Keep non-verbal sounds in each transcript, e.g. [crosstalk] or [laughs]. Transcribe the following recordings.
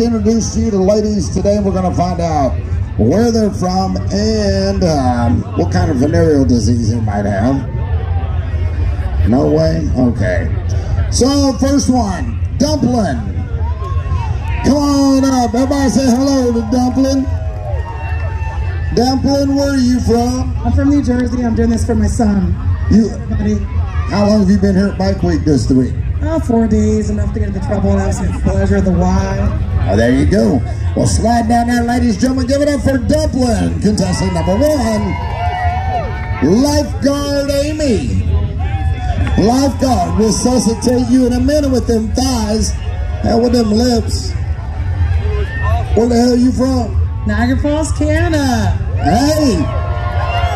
Patch, I'd like to introduce you to ladies today. We're going to find out where they're from and um, what kind of venereal disease they might have. No way? Okay. So, first one, Dumpling. Come on up. Everybody say hello to Dumpling. Dumpling, where are you from? I'm from New Jersey. I'm doing this for my son. You. Buddy. How long have you been here at Bike Week this week? Oh, four days, enough to get into trouble and have some pleasure of the wine. Oh, there you go. Well, slide down there, ladies and gentlemen. Give it up for Dumpling, contestant number one, Lifeguard Amy. Lifeguard will resuscitate you in a minute with them thighs and with them lips. Where the hell are you from? Niagara Falls, Canada. Hey,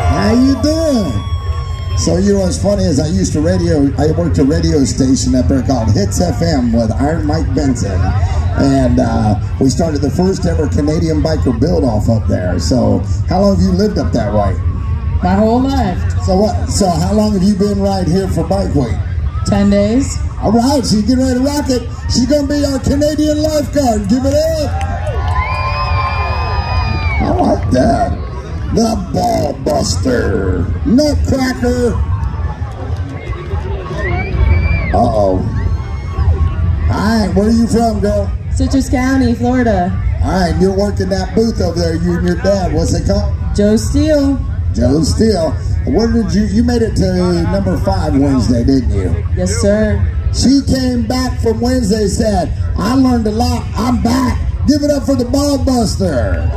how you doing? So you know what's funny is I used to radio. I worked a radio station up there called Hits FM with Iron Mike Benson, and uh, we started the first ever Canadian biker build off up there. So how long have you lived up that way? My whole life. So what? So how long have you been right here for Bike Week? Ten days. All right, so you get ready to rock it. She's gonna be our Canadian lifeguard. Give it up. I like that. The Ball Buster. Nutcracker. Uh-oh. All right, where are you from, girl? Citrus County, Florida. All right, you're working that booth over there, you and your dad. What's it called? Joe Steele. Joe Steele. Where did you, you made it to number five Wednesday, didn't you? Yes, sir. She came back from Wednesday, said, I learned a lot, I'm back. Give it up for the Ball Buster.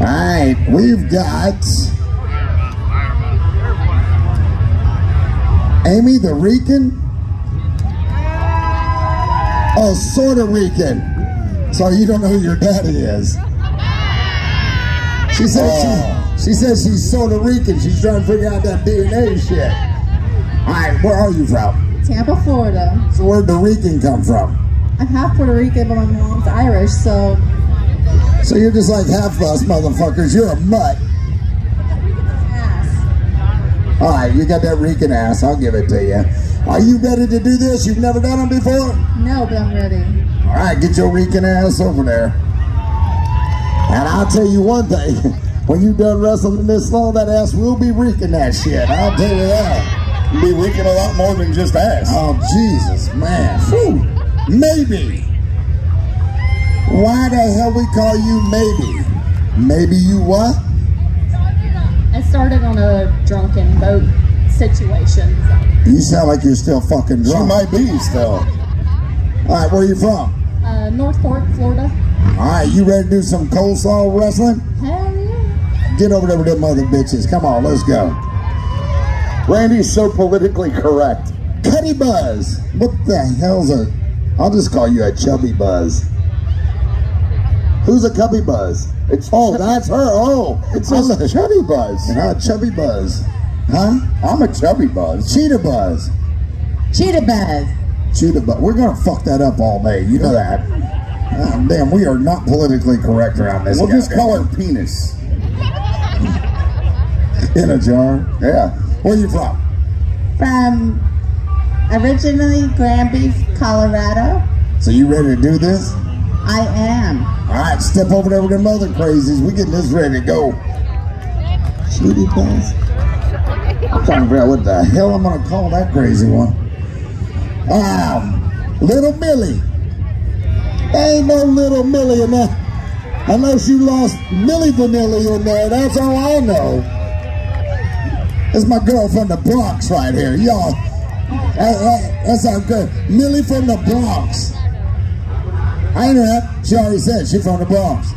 All right, we've got Amy the Rican. Oh, sort of Rican. So you don't know who your daddy is. She said she, oh. she says she's of Rican. She's trying to figure out that DNA shit. All right, where are you from? Tampa, Florida. So where'd the Rican come from? I'm half Puerto Rican, but my mom's Irish, so. So you're just like half us motherfuckers. You're a mutt. Ass. All right, you got that Rican ass. I'll give it to you. Are you ready to do this? You've never done it before? No, but I'm ready. All right, get your reeking ass over there. And I'll tell you one thing. [laughs] When you done wrestling this long, that ass will be reeking that shit. I'll tell you that. You'll be reeking a lot more than just ass. Oh, Jesus, man. Whew. Maybe. Why the hell we call you maybe? Maybe you what? I started on a drunken boat situation. You sound like you're still fucking She drunk. might be still. All right, where are you from? Uh, Northport, Florida. All right, you ready to do some coleslaw wrestling? Hell yeah. Get over there with them other bitches. Come on, let's go. Randy's so politically correct. Cuddy Buzz. What the hell's a... I'll just call you a chubby buzz. Who's a cubby buzz? It's Oh, that's her. Oh, It's I'm a chubby buzz. Huh? Chubby buzz. Huh? I'm a chubby buzz. Cheetah buzz. Cheetah Buzz. Cheetah buzz. We're gonna fuck that up all day. You know that. Oh, damn, we are not politically correct around this. We'll just call her penis. [laughs] in a jar. Yeah. Where you from? From originally Granby, Colorado. So you ready to do this? I am. All right, step over there with them other crazies. We getting this ready to go. Cheetah buzz. I'm trying to figure out what the hell I'm gonna call that crazy one. Um, little Millie. Ain't no little Millie in there. Unless you lost Milli Vanilli in there, that's all I know. It's my girl from the Bronx right here. Y'all, that- that- that's our girl. Millie from the Bronx. I ain't that. She already said she from the Bronx.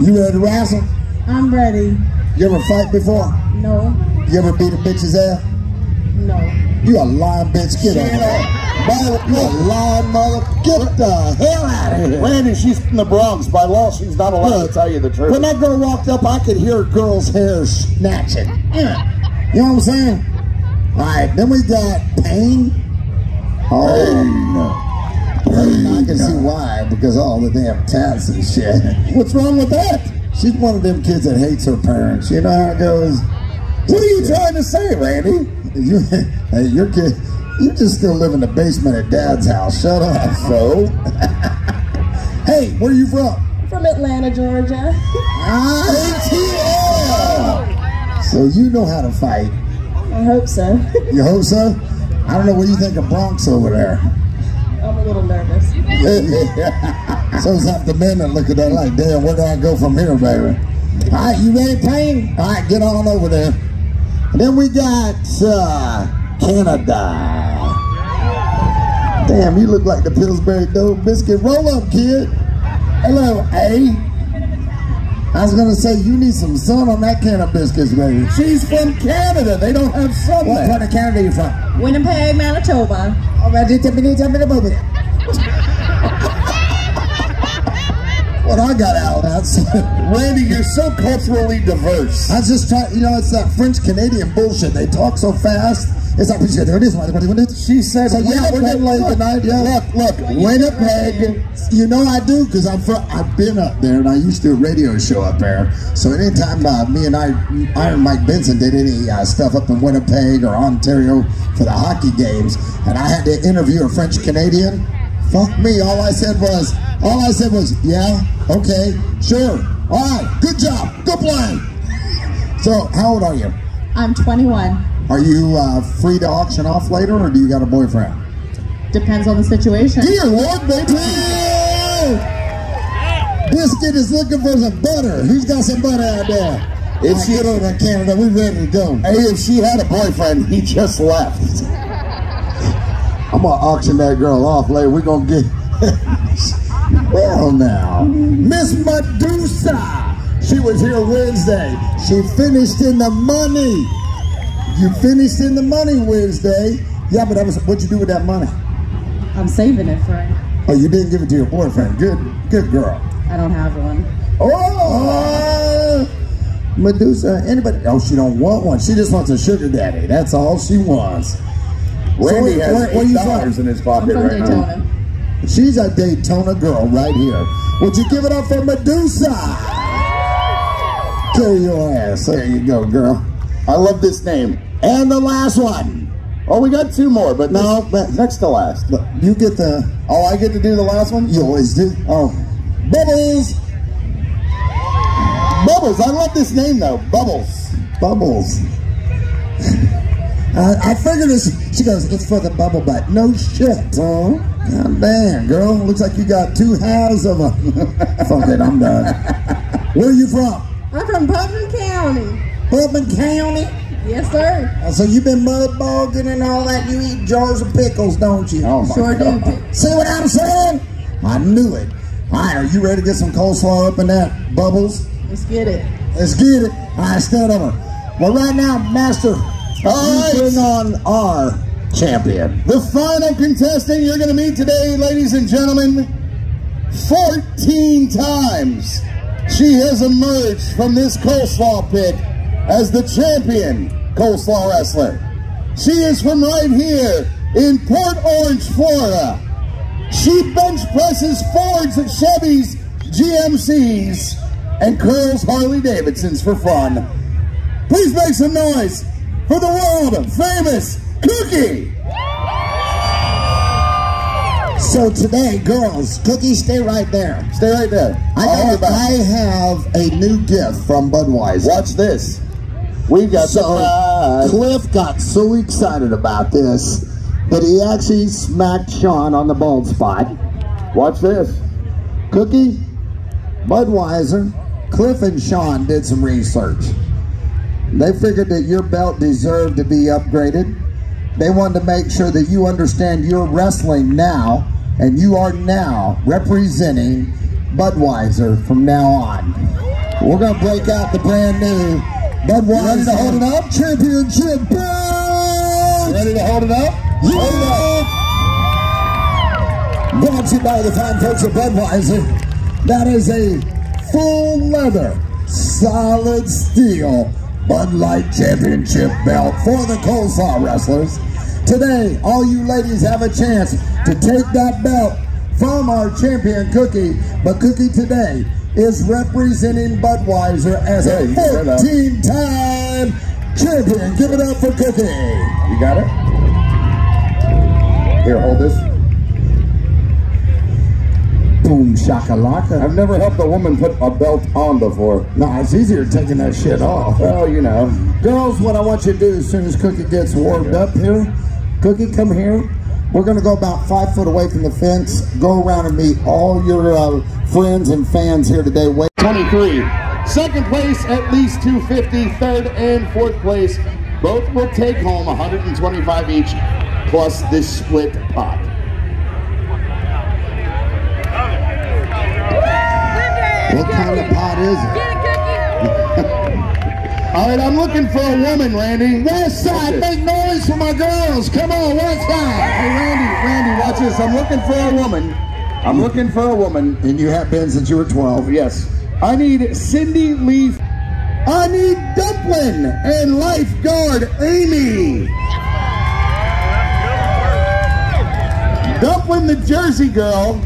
You ready to wrestle? I'm ready. You ever fight before? No. You ever beat a bitch's ass? No. You a lying bitch. Get over there. Mother, you a lying mother. Get the hell out of here. Randy, she's from the Bronx. By law, she's not allowed Look, to tell you the truth. When that girl walked up, I could hear a girl's hair snatching. Yeah. You know what I'm saying? All right, then we got Pain. Oh, Pain. I can see why, because all the damn tats and shit. What's wrong with that? She's one of them kids that hates her parents. You know how it goes? What are you trying to say, Randy? [laughs] You, hey, your kid, You just still live in the basement at Dad's house. Shut up. [laughs] So, [laughs] Hey, where are you from? From Atlanta, Georgia. ATL. So you know how to fight. I hope so. You hope so? I don't know what you think of Bronx over there. I'm a little nervous. so it's half the men that look at that like, damn, where do I go from here, baby? All right, you ready, Payne? All right, get on over there. And then we got uh, Canada. Damn, you look like the Pillsbury Dough Biscuit. Roll up, kid. Hello, A. I was gonna say you need some sun on that can of biscuits, baby. she's from Canada. They don't have sun What part of Canada are you from? Winnipeg, Manitoba. Oh, man, just tell me the movie. What I got out of that. [laughs] Randy, you're so culturally diverse. I was just trying, you know, it's that French Canadian bullshit. They talk so fast. It's like, there it is. She said, so, yeah, we're getting late tonight. Yeah. Look, look, Winnipeg. You know I do because I'm from. I've been up there and I used to do a radio show up there. So anytime uh, me and I, Iron Mike Benson did any uh, stuff up in Winnipeg or Ontario for the hockey games, and I had to interview a French Canadian. Fuck me. All I said was, all I said was, yeah, okay, sure, all right, good job, good play. So how old are you? I'm 21. Are you uh, free to auction off later, or do you got a boyfriend? Depends on the situation. Dear Lord, baby! Biscuit is looking for some butter. Who's got some butter out there? If If she- she get over to Canada, we ready to go. Hey, if she had a boyfriend, he just left. I'm gonna auction that girl off later. We're gonna get. [laughs] well, now, Miss Medusa. She was here Wednesday. She finished in the money. You finished in the money Wednesday. Yeah, but that was what'd you do with that money? I'm saving it for Oh, you didn't give it to your boyfriend. Good, good girl. I don't have one. Oh, Medusa. Anybody? Oh, she don't want one. She just wants a sugar daddy. That's all she wants. Randy where- has where- where eight dollars in his I'm pocket from right now. She's a Daytona girl right here. Would you give it up for Medusa? Kill your ass. There you go, girl. I love this name. And the last one. Oh, we got two more, but No, but- next to last. Look, you get the. Oh, I get to do the last one? You always do. Oh, Bubbles. Bubbles. I love this name though. Bubbles. Bubbles. [laughs] I, I figured this. She goes, it's for the bubble butt. No shit. Oh, God damn, girl. Looks like you got two halves of a. [laughs] Fuck it, I'm done. Where are you from? I'm from Putnam County. Putnam County. Yes, sir. Uh, So you've been mud bogging and all that. You eat jars of pickles, don't you? Oh my Sure do. See what I'm saying? I knew it. All right, are you ready to get some coleslaw up in that bubbles? Let's get it. Let's get it. All right, stand over. Well, right now, Master, Bring on our champion. The final contestant you're going to meet today, ladies and gentlemen, 14 times she has emerged from this coleslaw pit as the champion coleslaw wrestler. She is from right here in Port Orange, Florida. She bench presses Fords, Chevys, GMCs, and curls Harley Davidsons for fun. Please make some noise for the world famous Cookie. So today, girls, Cookie, stay right there. Stay right there. I, have. I have a new gift from Budweiser. Watch this. We've got So surprise. Cliff got so excited about this that he actually smacked Sean on the bald spot. Watch this. Cookie, Budweiser, Cliff and Sean did some research. They figured that your belt deserved to be upgraded. They wanted to make sure that you understand you're wrestling now, and you are now representing Budweiser from now on. We're going to break out the brand new Budweiser Ready to hold it up? Championship belt! Ready to hold it up? Hold it up. Brought to you by the fine folks at Budweiser. That is a full leather, solid steel Bud Light Championship belt for the Coleslaw Wrestlers. Today, all you ladies have a chance to take that belt from our champion Cookie, but Cookie today is representing Budweiser as a you can say that. 14-time champion. Give it up for Cookie. You got it? Here, hold this. Boom shakalaka. I've never helped a woman put a belt on before. No, it's easier taking that shit off. Well, you know. Girls, what I want you to do as soon as Cookie gets warmed up here, Cookie, come here. We're going to go about five foot away from the fence, go around and meet all your uh, friends and fans here today. Wait. 23. Second place, at least 250. Third and fourth place, both will take home 125 each, plus this split pot. What kind of pot is it? [laughs] All right, I'm looking for a woman, Randy. West side, make noise for my girls. Come on, west side. Hey, Randy, Randy, watch this. I'm looking for a woman. I'm looking for a woman. And you have been since you were 12. Yes. I need Cindy Leaf. I need Dumpling and lifeguard Amy. Dumpling the Jersey girl.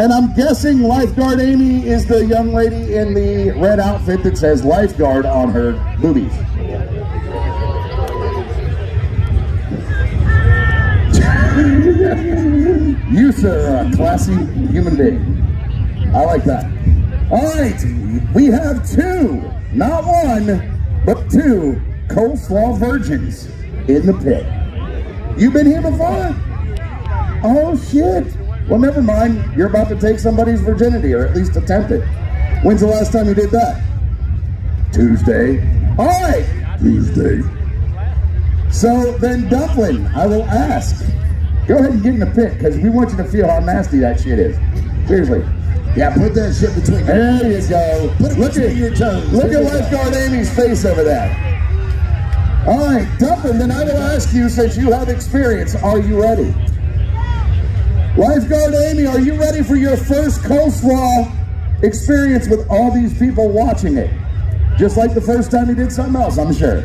And I'm guessing lifeguard Amy is the young lady in the red outfit that says lifeguard on her boobies. [laughs] you, sir, are a classy human being. I like that. All right, we have two, not one, but two coleslaw virgins in the pit. You been here before? Oh shit. Well, never mind. You're about to take somebody's virginity, or at least attempt it. When's the last time you did that? Tuesday. All right, Tuesday. So then, Dumpling, I will ask. Go ahead and get in the pit, because we want you to feel how nasty that shit is. Seriously. Yeah, put that shit between your There you go. Put it look between at your toes. Look There at lifeguard Amy's face over there. All right, Dumpling, then I will ask you, since you have experience, are you ready? Lifeguard Amy, are you ready for your first coleslaw experience with all these people watching it? Just like the first time you did something else, I'm sure. [laughs]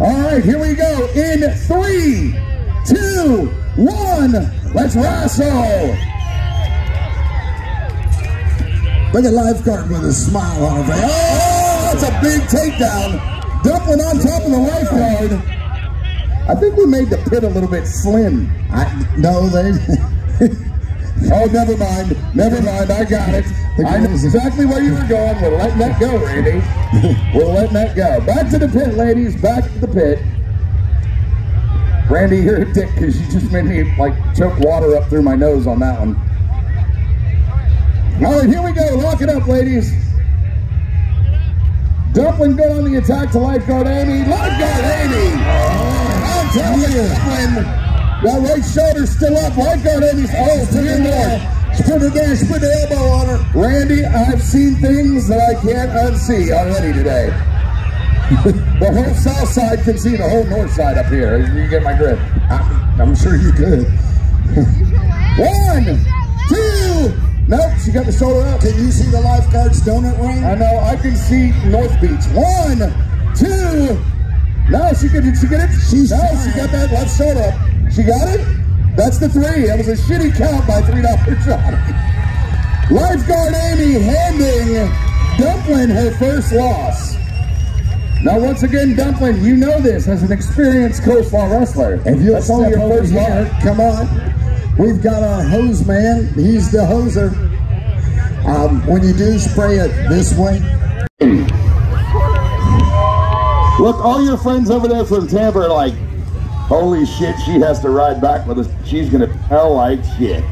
all right, here we go. In three, two, one, let's wrestle. Look at lifeguard with a smile on her face. Oh, that's a big takedown. Dumpling on top of the lifeguard. I think we made the pit a little bit slim. I, no, they. [laughs] Oh, never mind. Never mind. I got it. I know exactly where you were going. We're letting that go, Randy. We're letting that go. Back to the pit, ladies. Back to the pit. Randy, you're a dick because you just made me like choke water up through my nose on that one. All right, here we go. Lock it up, ladies. Dumpling good on the attack to lifeguard Amy. Lifeguard Amy! On top of Dumpling. That right shoulder still up. Lifeguard Amy's. Oh, to the north. Put it down, put the elbow on her. Randy, I've seen things that I can't unsee already today. [laughs] the whole south side can see the whole north side up here. You get my grip. I, I'm sure you could. [laughs] One, two. Nope, she got the shoulder up. Can you see the lifeguard's donut ring? I know, I can see North Beach. One, two. No, she could, did she get it? She's no, she got that left shoulder up. She got it? That's the three. That was a shitty count by $3 Johnny. Lifeguard Amy handing Dumpling her first loss. Now, once again, Dumpling, you know this as an experienced coleslaw wrestler. If you'll That's only your first here, loss. come on. We've got our hose man. He's the hoser. Um, when you do spray it this way, Look, all your friends over there from Tampa are like, holy shit, she has to ride back with us. She's going to tell like shit.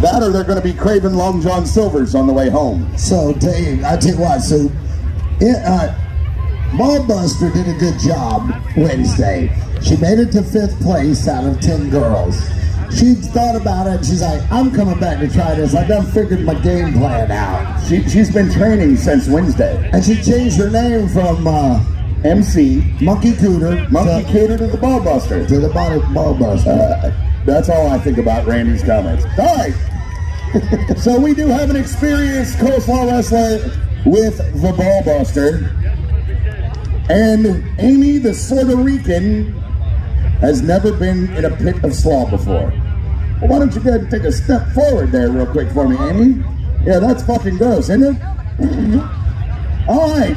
That or they're going to be craving Long John Silvers on the way home. So, Dave, I tell you what. So, it, uh, did a good job Wednesday. She made it to fifth place out of ten girls. She thought about it. and She's like, "I'm coming back to try this. I've done figured my game plan out." She, she's been training since Wednesday. And she changed her name from uh, MC, Monkey Cooter Monkey to, Cater to the Ballbuster. to the ball, Ballbuster. Uh, that's all I think about Randy's comments. All right. [laughs] so we do have an experienced coleslaw wrestler with the Ballbuster. And Amy, the Puerto Rican, has never been in a pit of slaw before. Well, why don't you go ahead and take a step forward there real quick for me, Amy? Yeah, that's fucking gross, isn't it? [laughs] All right.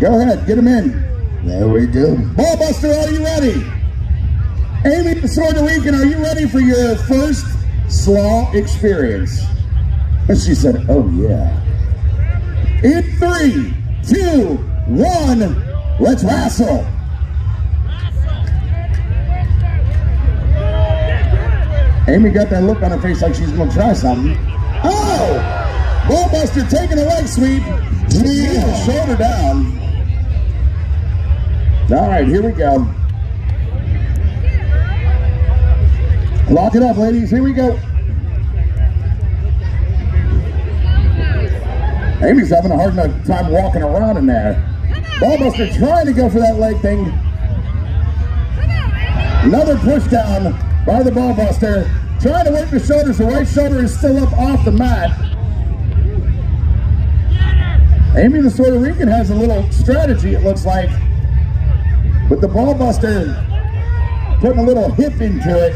Go ahead, get him in. There we go. Ballbuster, are you ready? Amy the Puerto Rican, are you ready for your first slaw experience? And she said, oh yeah. In three, two, one, let's wrestle. Amy got that look on her face like she's gonna try something. Oh! Ballbuster taking a leg sweep. Yeah, shoulder down. All right, here we go. Lock it up, ladies. Here we go. Amy's having a hard enough time walking around in there. Ballbuster trying to go for that leg thing. Another push down by the ballbuster. Trying to work the shoulders. The right shoulder is still up off the mat. Amy the Puerto Rican has a little strategy, it looks like. With the ball ballbuster putting a little hip into it.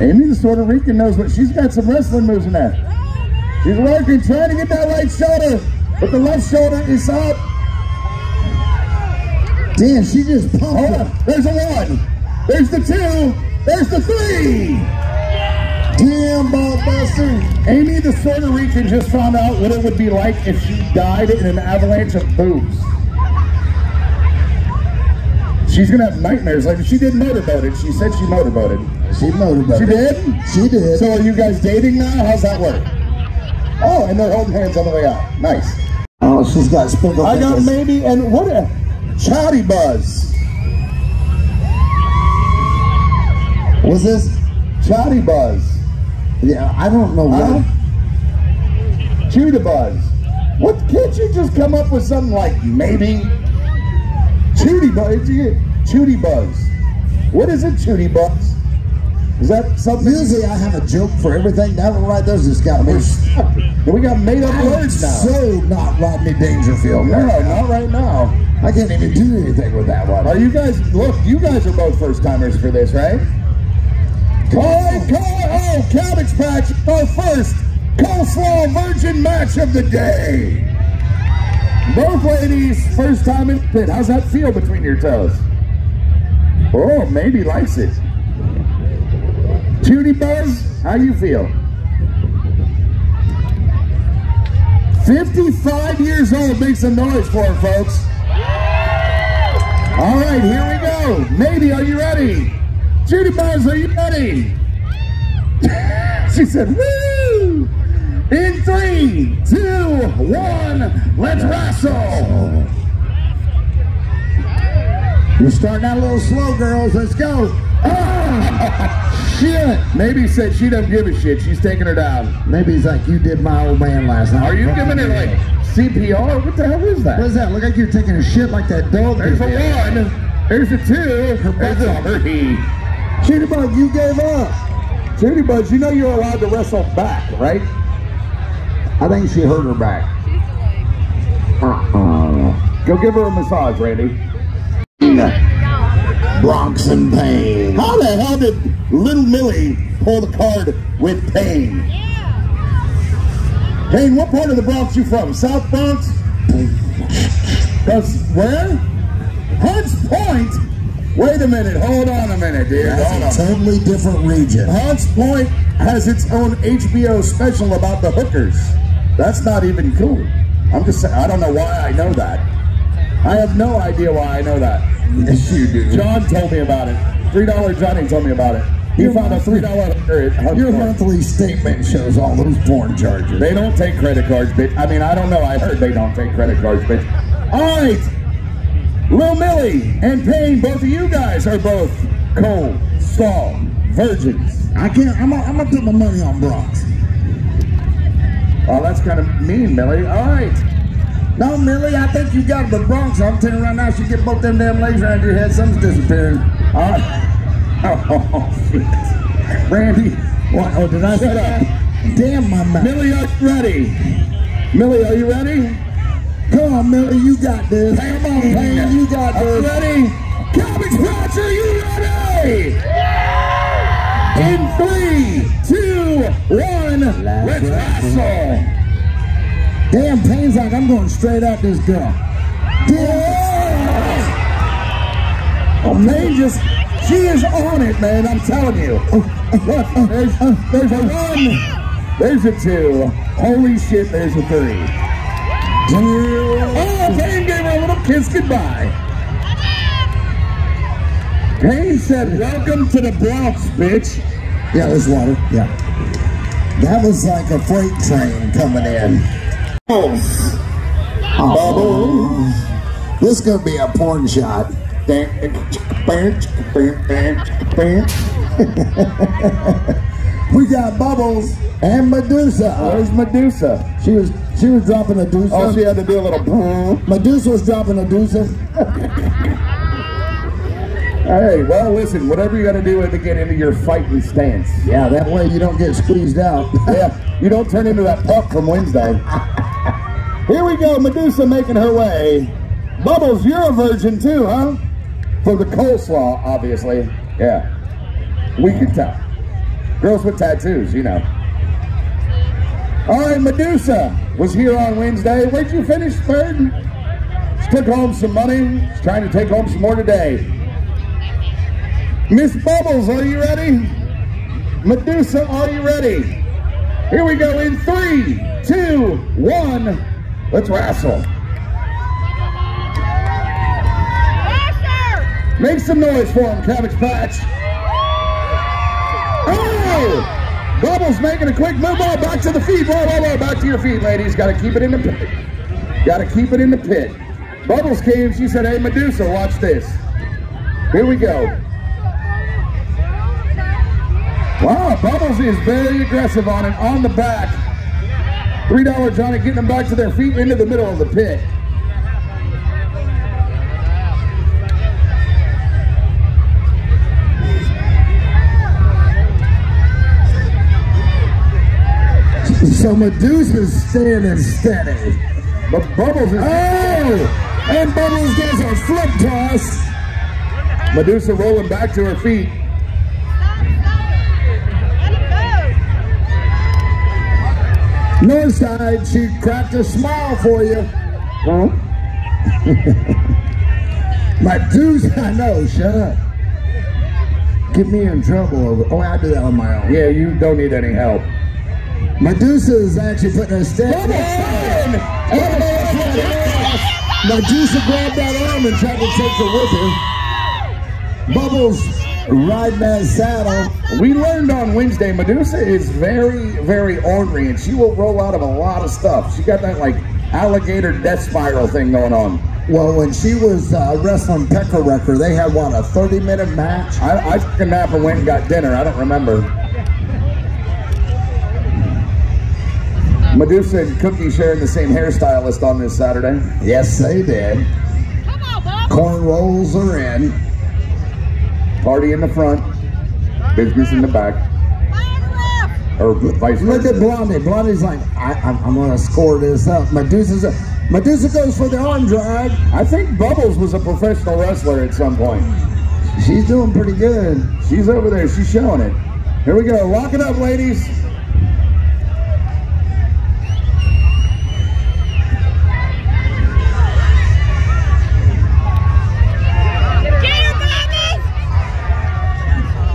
Amy the Puerto Rican knows what she's got some wrestling moves in there. She's working, trying to get that right shoulder, but the left shoulder is up. Damn, she just pumped Hold on, there's a one. There's the two. There's the three. Damn, ballbuster. Amy the Puerto Rican just found out what it would be like if she died in an avalanche of boobs. She's gonna have nightmares. Like she did motorboat it. She said she motorboated. She motorboated. She did? She did. So are you guys dating now? How's that work? Oh, and they're holding hands on the way out. Nice. oh, she's got sprinkled I got maybe and what a chatty Buzz. Was this? Chatty Buzz. Yeah, I don't know Huh? what. Cheetah Buzz. What can't you just come up with something like maybe? Chooty Buzz. Chooty Buzz. What is it, Chooty Buzz? Is that something? Usually I have a joke for everything. That one right there's just got me. We're. [laughs] We got made up words now. so not Rodney Dangerfield. no, right not right now. I can't even do anything with that one. Are you guys, look, you guys are both first timers for this, right? Oh, Cabbage Patch, our first coleslaw virgin match of the day. Both ladies, first time in pit. How's that feel between your toes? Oh, maybe likes it. Judy Buzz, how you feel? 55 years old, make some noise for her, folks. All right, here we go. Maybe, are you ready? Judy Buzz, are you ready? she said, woo! In three, two, one, let's wrestle! You're starting out a little slow, girls. Let's go. Ah, [laughs] shit! Maybe said she doesn't give a shit. She's taking her down. Maybe he's like you did my old man last night. Are you giving it like CPR? What the hell is that? What is that? Look like you're taking a shit like that dog. There's a did. one. There's a two. There's a three. Cheetah Bug, you gave up. Judy Buzz, you know you're allowed to wrestle back, right? I think she hurt her back. Uh-uh. Go give her a massage, Randy. Bronx and pain. How the hell did little Millie pull the card with Payne? Payne, what part of the Bronx you from? South Bronx? Cause where? Hunts Point? Wait a minute, hold on a minute, dude. Hold That's a on. totally different region. Hunts Point has its own HBO special about the hookers. That's not even cool. I'm just saying, I don't know why I know that. I have no idea why I know that. Yes, you do. John told me about it. Three dollar Johnny told me about it. He found a three dollar hooker Your monthly statement shows all those porn charges. They don't take credit cards, bitch. I mean, I don't know. I heard they don't take credit cards, bitch. All right. Lil Millie and Payne, both of you guys are both cold, stall, virgins. I can't. I'm. Gonna, put my money on Bronx. Oh, that's kind of mean, Millie. All right. No, Millie, I think you got the Bronx. I'm telling you right now, she get both them damn legs around your head. Something's disappearing. All right. [laughs] Oh, shit. Randy, What? Oh, did I Shut up. that? Damn, my mouth. Millie, are you ready? Millie, are you ready? Come on, Millie, you got this. Come on, Payne, you got Are you this. ready? Cabbage Patch, are you ready? In three, two, one, let's wrestle. Damn, Payne's like, I'm going straight at this girl. Oh, Payne just, she is on it, man, I'm telling you. Look, there's, there's a one, there's a two. Holy shit, there's a three. Oh, Payne gave her a little kiss goodbye. Payne said, welcome to the Bronx, bitch. Yeah, there's water, yeah. That was like a freight train coming in. Oh. This is gonna be a porn shot. [laughs] we got Bubbles and Medusa. Where's Medusa? She was she was dropping a deuce. Oh, she had to do a little. Medusa was dropping a deuce. Hey, well, listen, whatever you got to do to get into your fighting stance. Yeah, that way you don't get squeezed out. [laughs] yeah, you don't turn into that pup from Wednesday. [laughs] Here we go, Medusa making her way. Bubbles, you're a virgin too, huh? For the coleslaw, obviously. Yeah, we can tell. Girls with tattoos, you know. All right, Medusa was here on Wednesday. Where'd you finish third? She took home some money. She's trying to take home some more today. Miss Bubbles, are you ready? Medusa, are you ready? Here we go in three, two, one. Let's wrestle. Make some noise for him, Cabbage Patch. Bubbles making a quick move. Back to the feet. Whoa, whoa, whoa. Back to your feet, ladies. Got to keep it in the pit. Got to keep it in the pit. Bubbles came. She said, hey, Medusa, watch this. Here we go. Wow, Bubbles is very aggressive on it, on the back. $3 Johnny getting them back to their feet into the middle of the pit. So Medusa's standing steady. But Bubbles is... Oh! And Bubbles does a flip toss. Medusa rolling back to her feet. North side, she cracked a smile for you. Huh? [laughs] Dudes, I know, shut up. Get me in trouble over. Oh, I do that on my own. Yeah, you don't need any help. Medusa is actually putting her step. Medusa grabbed that arm and tried to take the whipping. Bubbles riding that saddle. We learned on Wednesday, Medusa is very, very ornery, and she will roll out of a lot of stuff. She got that like alligator death spiral thing going on. Well, when she was uh, wrestling Pecker Wrecker, they had what a 30-minute match. I, I took a nap and went and got dinner. I don't remember. Medusa and Cookie sharing the same hairstylist on this Saturday. Yes, they did. Come on, Bob. Cornrows are in. Party in the front, business in the back. Or vice versa. Look at Blondie. Blondie's like, I, am I'm going to score this up. Medusa's a, Medusa goes for the arm drag. I think Bubbles was a professional wrestler at some point. She's doing pretty good. She's over there. She's showing it. Here we go. Lock it up, ladies.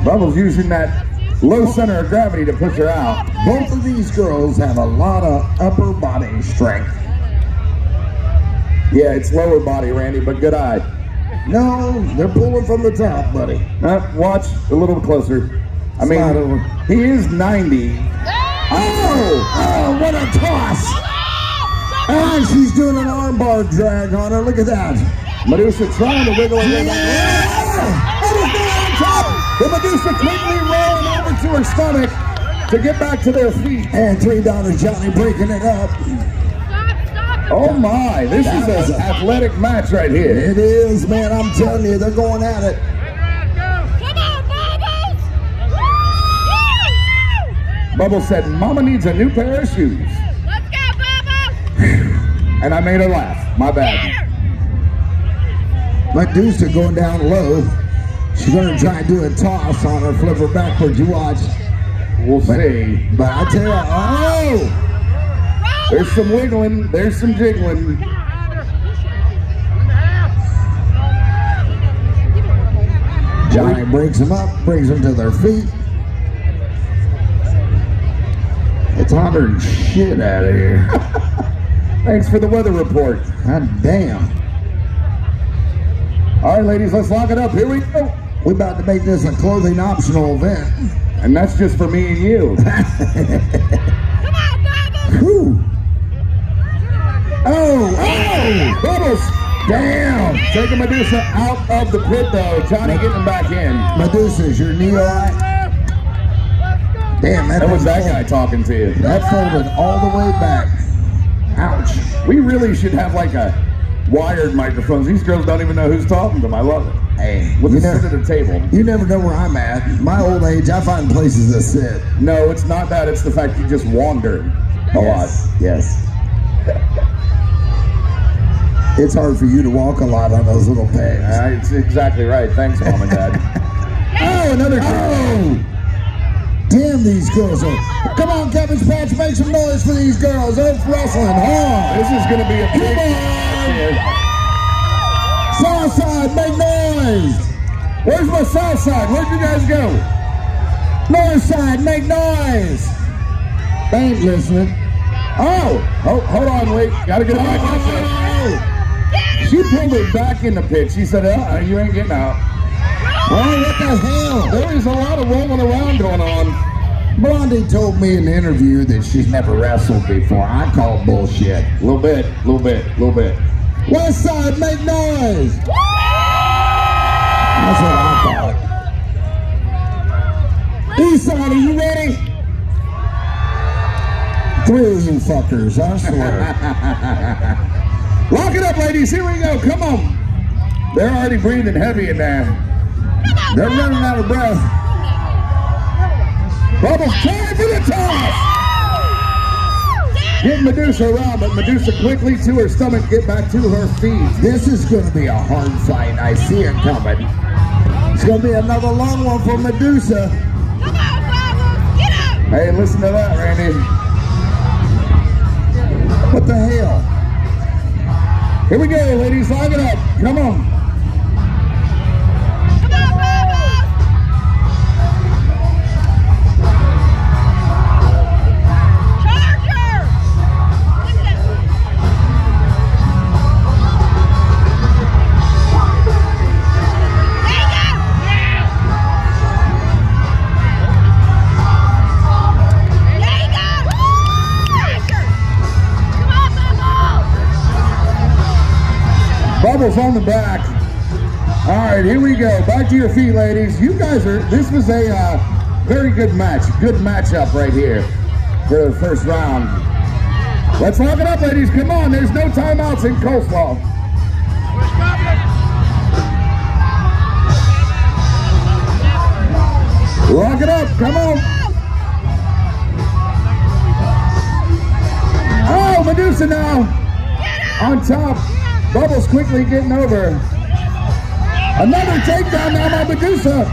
Bubbles using that low center of gravity to push her out. Both of these girls have a lot of upper body strength. Yeah, it's lower body, Randy, but good eye. No, they're pulling from the top, buddy. Uh, watch a little closer. I mean, he is 90. Oh, oh, what a toss. And she's doing an armbar drag on her. Look at that. Medusa trying to wiggle her. Yeah. The Medusa quickly rolling over to her stomach to get back to their feet. And $3 Johnny breaking it up. Oh my, this that is an athletic match right here. It is, man. I'm telling you, they're going at it. Come on, Bubbles Bubbles said, Mama needs a new pair of shoes. Let's go, Bubbles! and I made her laugh. My bad. Medusa going down low. She's to try and do a toss on her, flip her backwards. You watch. We'll but, see. But I tell you, oh! There's some wiggling. There's some jiggling. Johnny breaks them up, brings them to their feet. It's hotter than shit out of here. [laughs] Thanks for the weather report. God damn. All right, ladies, let's lock it up. Here we go. We about to make this a clothing optional event. And that's just for me and you. Come on, Bubbles. Whew. Oh, oh, Bubbles. Damn. Taking Medusa out of the pit, though. Johnny getting him back in. Medusa, is your knee right? Damn, that, That was that guy talking to you. That folded all the way back. Ouch. We really should have like a wired microphones. These girls don't even know who's talking to them. I love it. Hey, With you the sit at the table. you never know where I'm at. My old age, I find places to sit. No, it's not that. It's the fact you just wander a Yes. Yes. It's hard for you to walk a lot on those little lot. pegs. Uh, it's exactly right. Thanks, mom and dad. [laughs] oh, another. Oh! [laughs] Damn, these girls are. Come on, Cabbage Patch, make some noise for these girls. Earth wrestling, huh? This is going to be a big Come match. South side, make noise. Where's my south side? Where'd you guys go? North side, make noise. They ain't listening. Oh, oh, hold on, wait. Gotta get it back in the pit. She pulled it back in the pit. She said, uh, you ain't getting out. Oh, what the hell? There is a lot of rolling around going on. Blondie told me in the interview that she's never wrestled before. I call bullshit. A little bit, a little bit, a little bit. West side, make noise. That's what I thought. East side, are you ready? Three of you fuckers, I swear. [laughs] Lock it up, ladies. Here we go. Come on. They're already breathing heavy in there. They're running out of breath. Bubbles trying for the toss. Get Medusa around, but Medusa quickly to her stomach, get back to her feet. This is going to be a hard fight. I see it coming. It's going to be another long one for Medusa. Come on, Bubbles. Get up. Hey, listen to that, Randy. What the hell? Here we go, ladies. Lock it up. Come on. On the back. All right, here we go. Back to your feet, ladies. You guys are, this was a uh, very good match. Good matchup right here for the first round. Let's lock it up, ladies. Come on. There's no timeouts in coleslaw. Lock it up. Come on. Oh, Medusa now on top. Bubbles quickly getting over. Another takedown now by Medusa.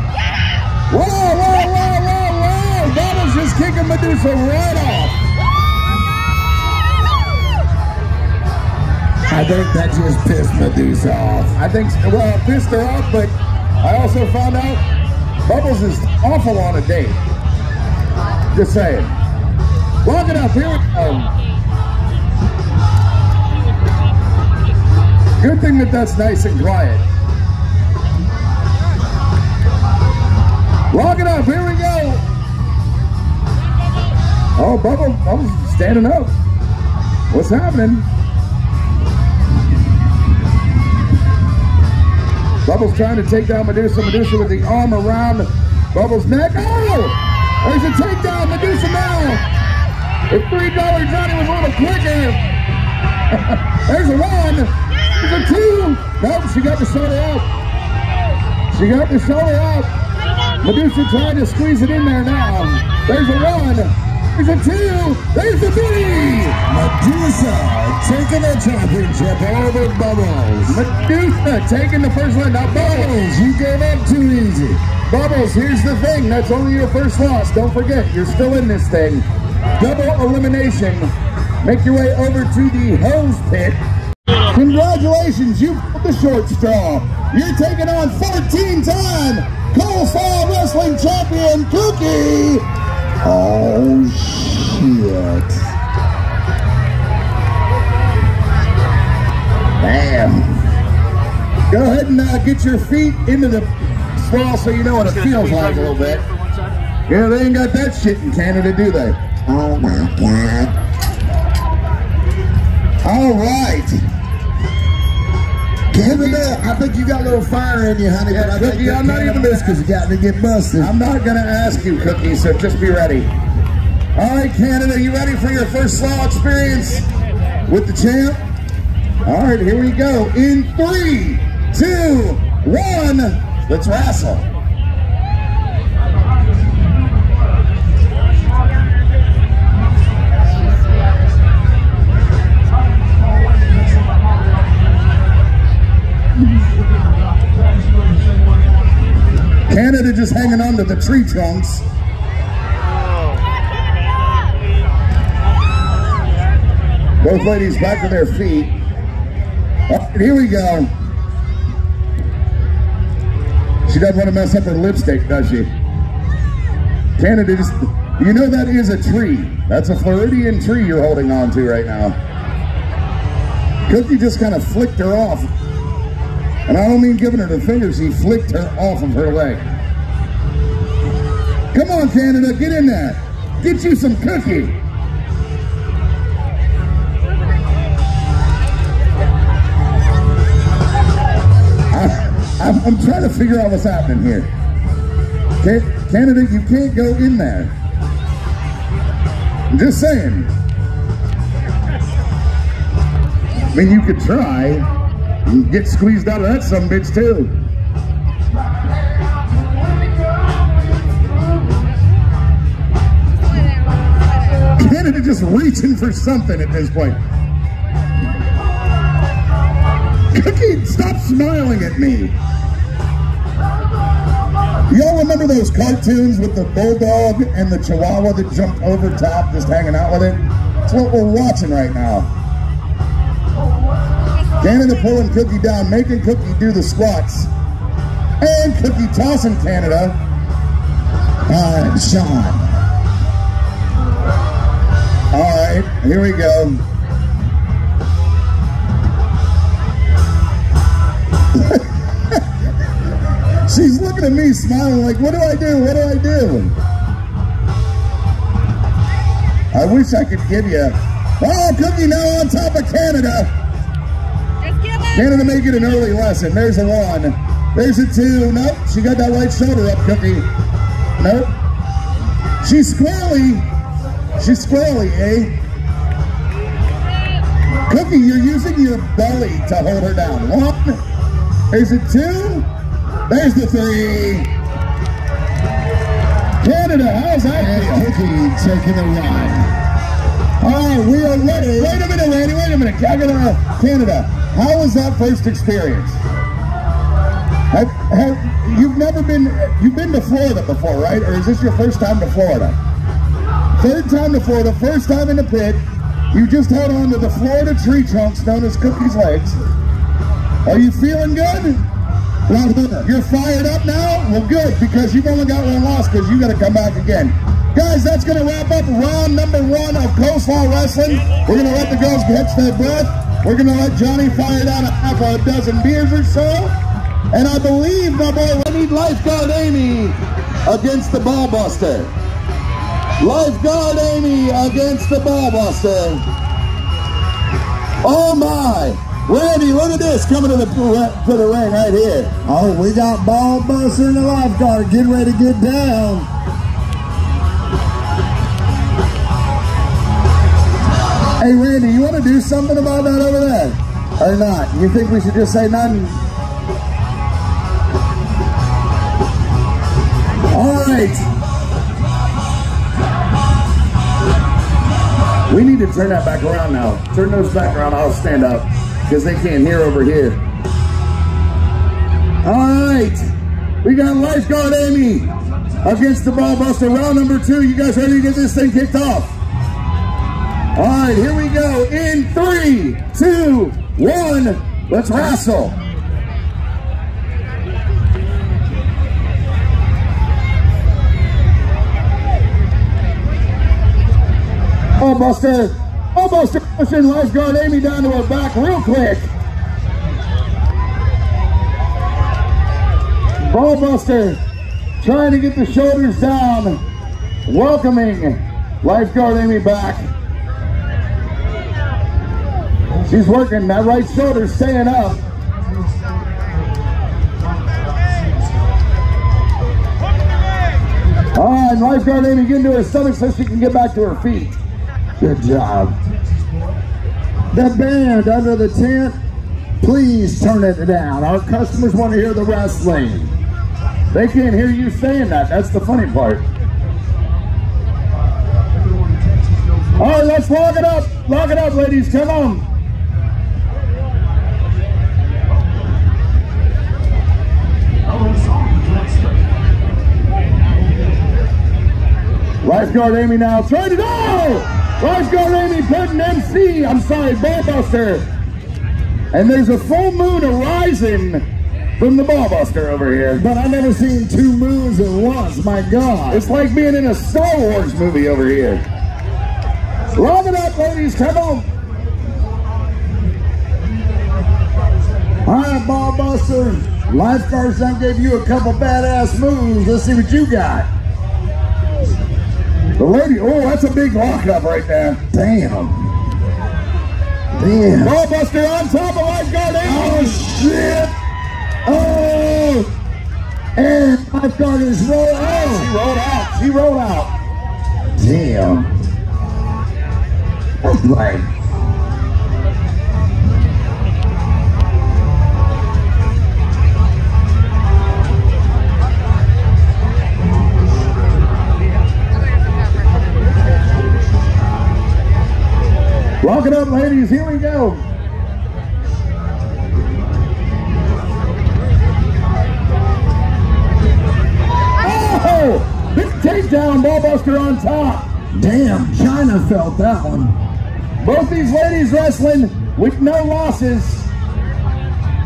Whoa, whoa, whoa, whoa, whoa. Bubbles just kicking Medusa right off. I think that just pissed Medusa off. I think, well, pissed her off, but I also found out Bubbles is awful on a date. Just saying. Lock it up. Here we go. Good thing that that's nice and quiet. Lock it up. Here we go. Oh, Bubble, Bubbles standing up. What's happening? Bubbles trying to take down Medusa. Medusa with the arm around Bubbles' neck. Oh! There's a takedown. Medusa now. If $3 Johnny was a little quicker. [laughs] There's a one. There's a two. Nope, she got the shoulder up. She got the shoulder up. Medusa trying to squeeze it in there now. There's a one. There's a two. There's a three. Medusa taking the championship over Bubbles. Medusa taking the first one. Now Bubbles. Bubbles, you gave up too easy. Bubbles, here's the thing. That's only your first loss. Don't forget, you're still in this thing. Double elimination. make your way over to the hose pit. Congratulations, you pulled the short straw. You're taking on 14-time Coleslaw Wrestling Champion Cookie. Oh, shit. Damn. Go ahead and uh, get your feet into the straw so you know what it feels like a little bit. Yeah, they ain't got that shit in Canada, do they? Oh my God. All right. Canada, I think you got a little fire in you, honey, but I think Cookie, you're I'm not even this because you got to get busted. I'm not gonna ask you, Cookie, so just be ready. All right, Canada, you ready for your first slaw experience with the champ? All right, here we go. In three, two, one, let's wrestle. Canada just hanging on to the tree trunks. Both ladies back to their feet. Right, here we go. She doesn't want to mess up her lipstick, does she? Canada just, you know that is a tree. That's a Floridian tree you're holding on to right now. Cookie just kind of flicked her off. And I don't mean giving her the fingers, he flicked her off of her leg. Come on, Canada, get in there. Get you some cookie. I, I'm, I'm trying to figure out what's happening here. Ca- Canada, you can't go in there. I'm just saying. I mean, you could try. You get squeezed out of that some bitch too. Canada just reaching for something at this point. Cookie, stop smiling at me. Y'all remember those cartoons with the bulldog and the chihuahua that jumped over top just hanging out with it? That's what we're watching right now. Canada pulling Cookie down, making Cookie do the squats. And Cookie tossing Canada. Uh, Sean. All right, here we go. [laughs] She's looking at me smiling like, what do I do? What do I do? I wish I could give you. Oh, Cookie now on top of Canada. Just give up. Canada may get an early lesson. There's a one. There's a two. Nope. She got that right shoulder up, Cookie. Nope. She's squirrely. She's squirrely, eh? Cookie, you're using your belly to hold her down. One. There's a two. There's the three. Canada, how's that feel? Cookie taking a run. All right, we are ready. Wait a minute, Randy. Wait a minute. I gotta, Canada, how was that first experience? Have, have, you've never been, you've been to Florida before, right? Or is this your first time to Florida? Third time to Florida, first time in the pit. You just held on to the Florida tree trunks known as Cookie's legs. Are you feeling good? You're fired up now? Well, good, because you've only got one loss because you got to come back again. Guys, that's going to wrap up round number one of Coleslaw Wrestling. We're going to let the girls catch their breath. We're going to let Johnny fire down a half a dozen beers or so. And I believe, my boy, we need lifeguard Amy against the ball buster. Lifeguard Amy against the ball buster. Oh my! Randy, look at this coming to the to the ring right here. Oh, we got Ball Buster and the lifeguard getting ready to get down. Hey Randy, you want to do something about that over there, or not? You think we should just say nothing? All right. We need to turn that back around now. Turn those back around. I'll stand up because they can't hear over here. All right. We got lifeguard Amy against the ball buster. Round number two. You guys ready to get this thing kicked off? All right, here we go. In three, two, one, let's wrestle. Oh, Buster. Oh, Buster pushing lifeguard Amy down to her back real quick. Ballbuster trying to get the shoulders down, welcoming lifeguard Amy back. She's working that right shoulder, staying up. Ah, and lifeguard Amy getting to her stomach so she can get back to her feet. Good job. The band under the tent, please turn it down. Our customers want to hear the wrestling. They can't hear you saying that. That's the funny part. All right, let's lock it up. Lock it up, ladies. Come on. Lifeguard Amy now trying to go! Lifeguard Amy putting MC, I'm sorry, Ballbuster. And there's a full moon arising from the Ballbuster over here. But I've never seen two moons at once, my God. It's like being in a Star Wars movie over here. Lock it up, ladies, come on. All right, Ballbuster. Lifeguards done gave you a couple badass moves. Let's see what you got. The lady, oh, that's a big lockup right there. Damn. Damn. Ballbuster on top of lifeguard Amy. Eh? Oh, shit. Oh. And lifeguard is roll She rolled out. She rolled out. Damn. That's like. Lock it up, ladies. Here we go. Oh! Big takedown, Ballbuster on top. Damn, China felt that one. Both these ladies wrestling with no losses.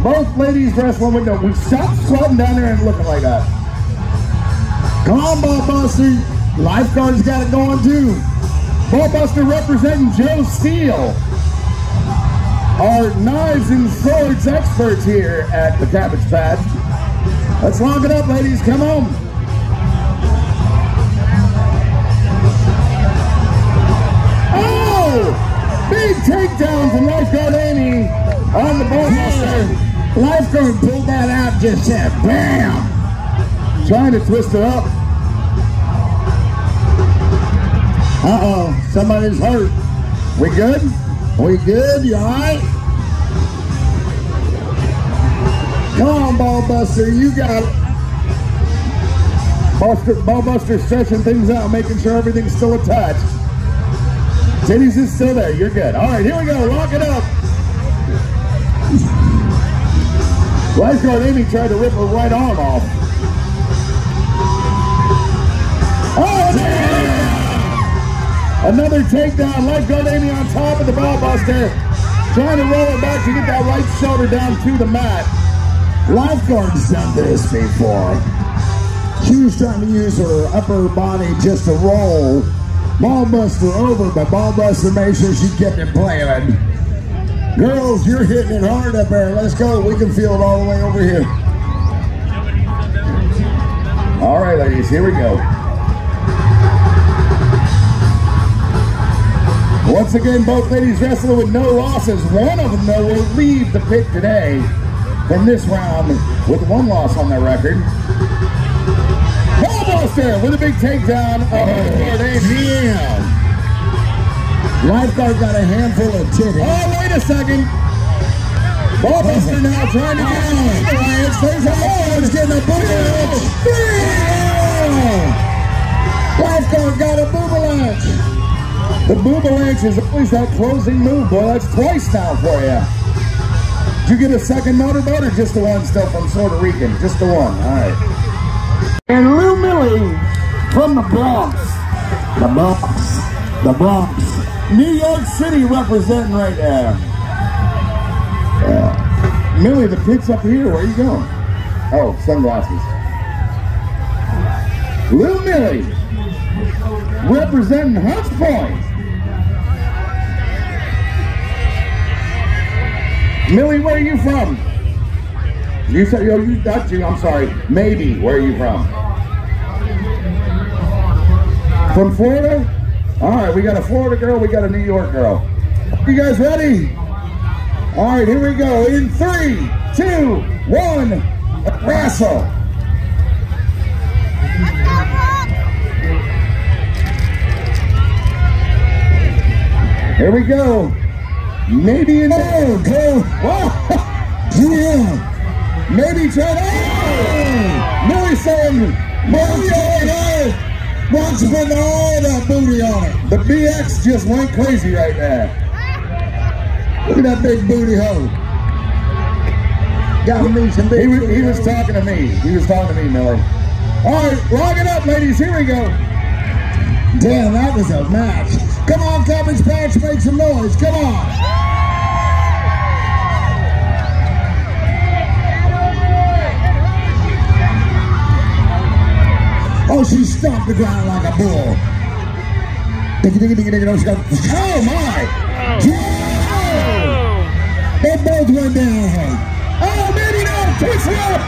Both ladies wrestling with no. We stop squatting down there and looking like that. Come on, Ballbuster. Lifeguard's got it going too. Ballbuster representing Joe Steele. Our knives and swords experts here at the Cabbage Patch. Let's lock it up, ladies. Come on. Oh! Big takedown from Lifeguard Amy on the Ballbuster. Lifeguard pulled that out just said bam. Trying to twist her up. Uh-oh, somebody's hurt. We good? We good? You alright? Come on, ball buster, you got it. Buster, Ballbuster stretching things out, making sure everything's still attached. Titties is still there. You're good. All right, here we go. Lock it up. Lifeguard Amy tried to rip her right arm off. Another takedown. Lifeguard Amy on top of the Ballbuster. Trying to roll it back to get that right shoulder down to the mat. Lifeguard's done this before. She trying to use her upper body just to roll Ballbuster over, but Ballbuster made sure she kept it playing. Girls, you're hitting it hard up there. Let's go. We can feel it all the way over here. All right, ladies, here we go. Once again, both ladies wrestling with no losses. One of them, though, will leave the pit today from this round with one loss on their record. Ballbuster with a big takedown of oh, Lifeguard Damn. Lifeguard got a handful of titties. Oh, wait a second. Ballbuster now trying to get Lance, there's a Lance getting a boobalanche. Oh, Lifeguard got a boobalanche. The Boobalanche is always that closing move, boy. That's twice now for you. Did you get a second motorboat or just the one still from Puerto Rican? Just the one. All right. And Lou Millie from the Bronx. The Bronx. The Bronx. New York City representing right there. Yeah. Millie, the pit's up here. Where are you going? Oh, sunglasses. Little Millie representing Hunts Point. Millie, where are you from? You said, yo, you, that's you, I'm sorry. Maybe, where are you from? From Florida? All right, we got a Florida girl, we got a New York girl. You guys ready? All right, here we go. In three, two, one, wrestle. Here we go. Maybe in oh, [laughs] go. yeah. Maybe try to. Oh, Millie saying, Millie Watch putting all that booty on it. The BX just went crazy right there. Look at that big booty hole. Got me some big he was, he was talking to me. He was talking to me, Millie. All right, log it up, ladies. Here we go. Damn, that was a match. Come on, Cabbage Patch, make some noise. Come on. Oh, she stomped the ground like a bull. Diggy, diggy, diggy, diggy, no, she got, oh my! Oh. They both went down. Oh, maybe not, twist up!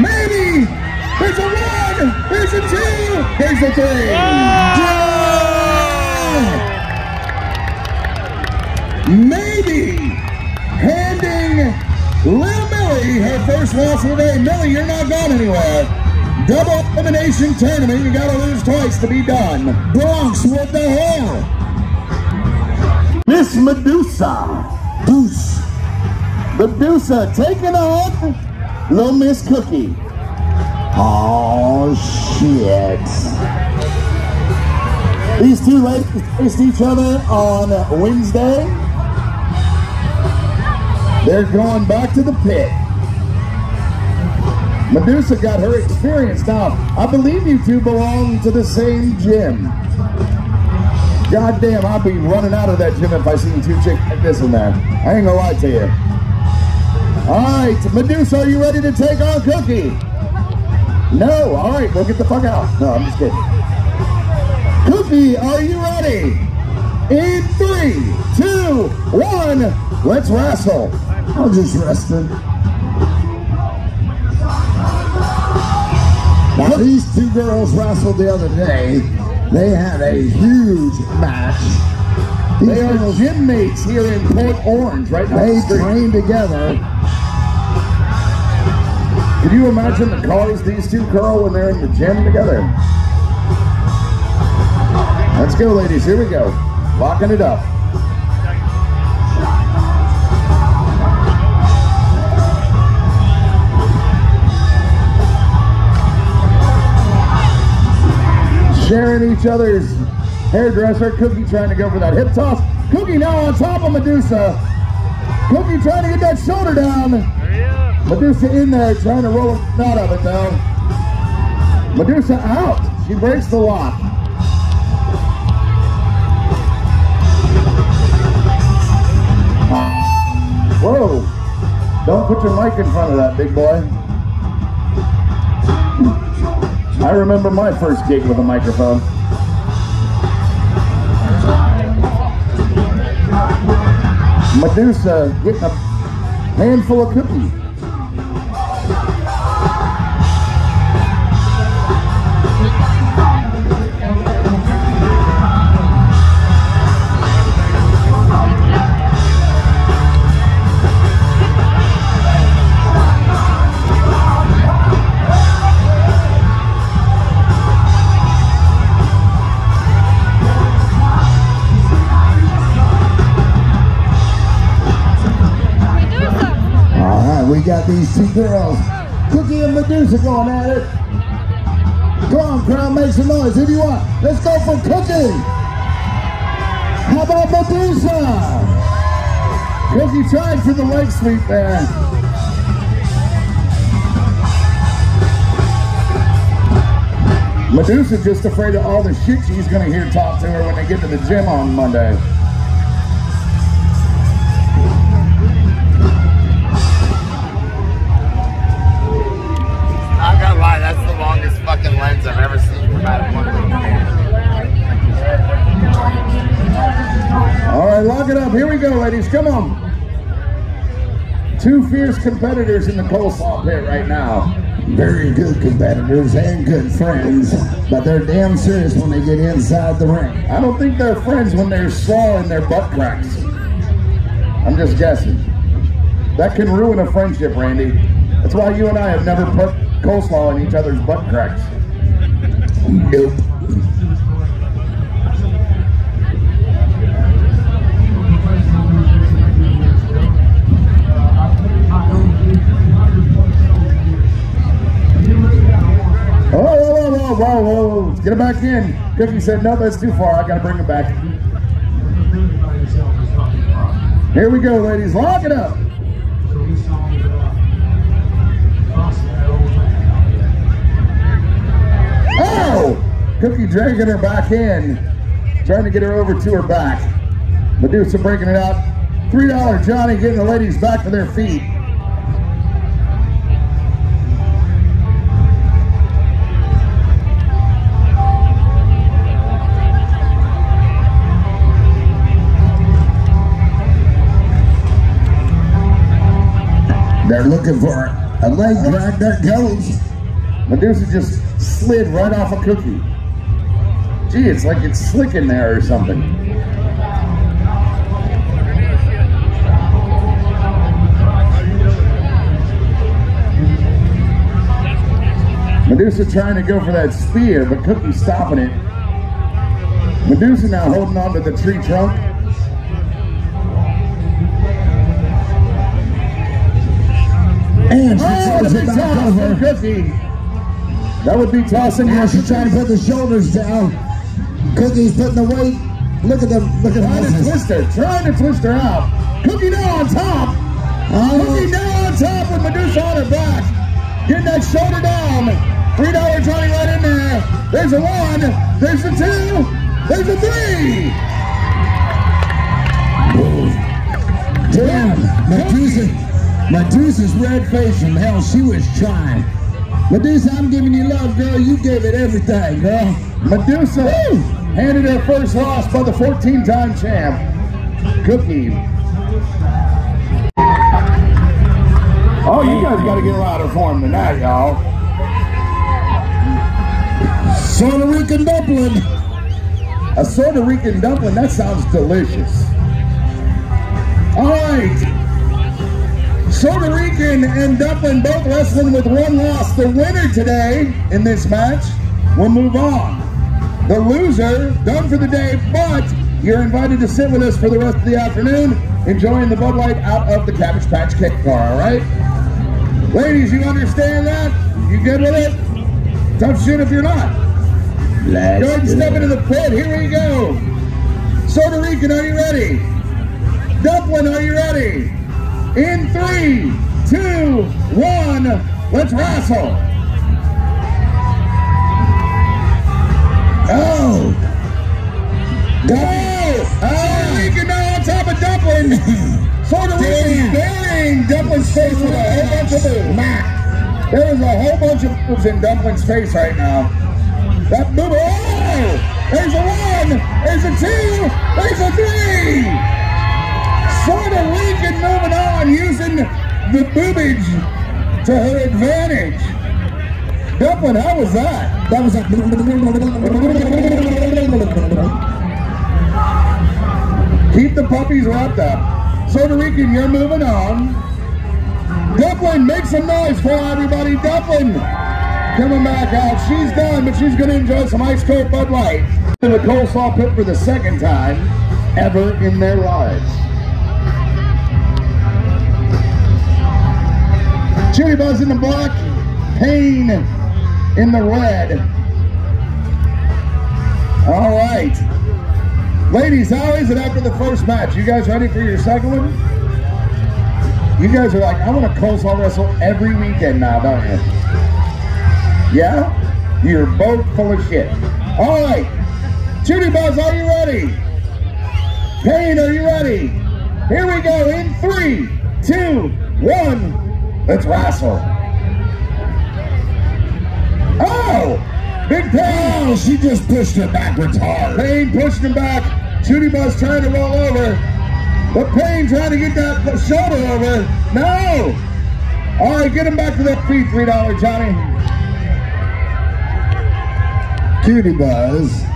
Maybe! There's a one! There's a two! There's a three! Yeah. Maybe handing Lil Millie her first loss of the day. Millie, you're not going anywhere. Double elimination tournament. You gotta lose twice to be done. Bronx, what the hell? Miss Medusa. Deuce. Medusa taking on Little Miss Cookie. Oh, shit. These two ladies faced each other on Wednesday. They're going back to the pit. Medusa got her experience. Now, I believe you two belong to the same gym. God damn, I'll be running out of that gym if I see two chicks like this in there. I ain't gonna lie to you. All right, Medusa, are you ready to take on Cookie? No, all right, we'll get the fuck out. No, I'm just kidding. Cookie, are you ready? In three, two, one, let's wrestle. I'm just resting. These two girls wrestled the other day. They had a huge match. These they are gym mates here in Port Orange, right now. They train together. Can you imagine the cars these two curl when they're in the gym together? Let's go, ladies. Here we go. Locking it up. Sharing each other's hairdresser. Cookie trying to go for that hip toss. Cookie now on top of Medusa. Cookie trying to get that shoulder down. Medusa in there trying to roll out of it though. Medusa out. She breaks the lock. Whoa. Don't put your mic in front of that, big boy. I remember my first gig with a microphone. Medusa getting a handful of cookies. These two girls, Cookie and Medusa going at it. Come on, crowd, make some noise. Who do you want? Let's go for Cookie. How about Medusa? Cookie tried for the leg sweep there. Medusa just afraid of all the shit she's to hear talk to her when they get to the gym on Monday. We go, ladies. Come on. Two fierce competitors in the coleslaw pit right now. Very good competitors and good friends, but they're damn serious when they get inside the ring. I don't think they're friends when they're slaw in their butt cracks. I'm just guessing. That can ruin a friendship, Randy. That's why you and I have never put coleslaw in each other's butt cracks. Nope. Get it back in. Cookie said, no, that's too far. I gotta bring it back. Here we go, ladies. Lock it up. Oh! Cookie dragging her back in. Trying to get her over to her back. Medusa breaking it out. $3 Johnny getting the ladies back to their feet. They're looking for a leg drag. There goes. Medusa just slid right off a cookie. Gee, it's like it's slick in there or something. Medusa trying to go for that spear, but Cookie stopping it. Medusa now holding on to the tree trunk. And she Oh, it back over. Cookie. That would be tossing Now she's trying to put the shoulders down. Cookie's putting the weight. Look at them. Look at Trying to twist her, trying to twist her out. Cookie now on top. Oh. Cookie Oh, now on top with Medusa on her back. Getting that shoulder down. Three dollar Johnny right in there. There's a one. There's a two. There's a three. damn. Medusa. Medusa's red face from hell. She was trying. Medusa, I'm giving you love, girl. You gave it everything, girl. Medusa handed her first loss by the 14-time champ, Cookie. Oh, you guys got to get louder for him tonight, y'all. Puerto Rican dumpling. A Puerto Rican dumpling, that sounds delicious. All right. Puerto Rican and dumpling both wrestling with one loss. The winner today in this match will move on. The loser, done for the day, but you're invited to sit with us for the rest of the afternoon, enjoying the Bud Light out of the Cabbage Patch Kick car, all right? Ladies, you understand that? You good with it? Tough shit if you're not. Let's Go ahead and step into the pit. Here we go. Puerto Rican, are you ready? Dumpling, are you ready? In three, two, one, let's wrestle. Oh. Go! Puerto Rican ah. now on top of Dumpling. [laughs] Puerto Rican burying Dumpling's face with a whole bunch of moves. There is a whole bunch of moves in Dumpling's face right now. That move, oh! There's a one, there's a two, there's a three! Puerto Rican moving on, using the boobage to her advantage. Dumpling, how was that? That was like. Keep the puppies wrapped up. Puerto Rican, you're moving on. Dumpling, make some noise for everybody. Dumpling coming back out. She's done, but she's going to enjoy some ice cold Bud Light. In the coleslaw pit for the second time ever in their lives. Chili Buzz in the black, Pain in the red. All right. Ladies, how is it after the first match? You guys ready for your second one? You guys are like, I want to coleslaw wrestle every weekend now, don't you? Yeah? You're both full of shit. All right. Judy Buzz, are you ready? Payne, are you ready? Here we go in three, two, one. Let's wrestle. Oh! Big Pain! Oh, she just pushed her backwards hard. Payne pushed him back. Judy Buzz trying to roll over. But Payne trying to get that shoulder over. No! All right, get him back to that feet, $3, Johnny. Cutie Buzz.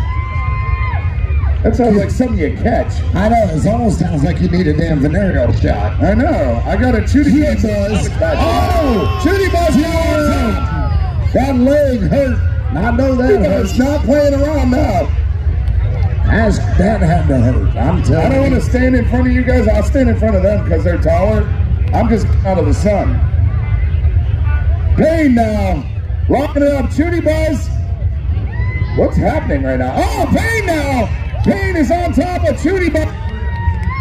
That sounds like something you catch. I know, it almost sounds like you need a damn venereal shot. I know. I got a Cutie Buzz. Oh! Judy Buzz Yeah. That leg hurt. I know that Judy hurt. Buzz not playing around now. That's, that had to hurt. I'm telling I don't want to stand in front of you guys. I'll stand in front of them because they're taller. I'm just out of the sun. Pain now. Locking it up. Judy Buzz. What's happening right now? Oh, pain now. Payne is on top of Judy Buzz.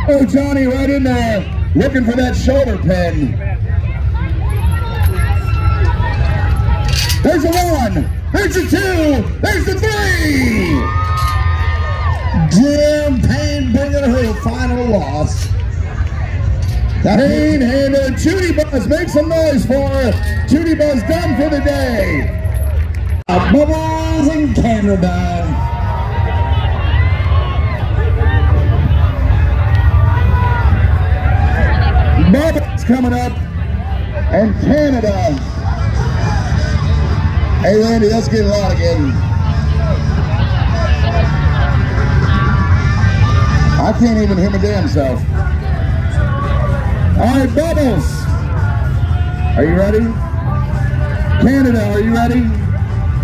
Oh, Johnny right in there. Looking for that shoulder pin. There's a one. There's a two. There's a three. Jim Payne bringing her final loss. Payne and uh, Judy Buzz, make some noise for her. Buzz done for the day. Bubbles in Canada. Bubba's coming up. And Canada. Hey Randy, let's get it on again. I can't even hear my damn self. All right, Bubbles. Are you ready? Canada, are you ready?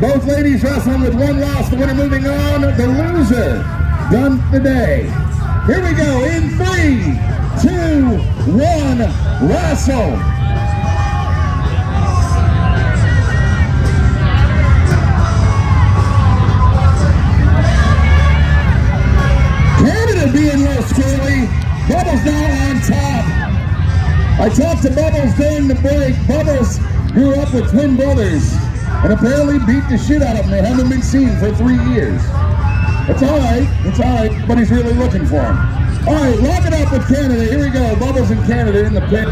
Both ladies wrestling with one loss. The winner moving on. The loser done the day. Here we go in three, two, one, wrestle. Canada being real squirrely. Bubbles now on top. I talked to Bubbles during the break. Bubbles grew up with twin brothers and apparently beat the shit out of them. They haven't been seen for three years. It's all right. It's all right. But he's really looking for him. All right, lock it up with Canada. Here we go. Bubbles and Canada in the pit.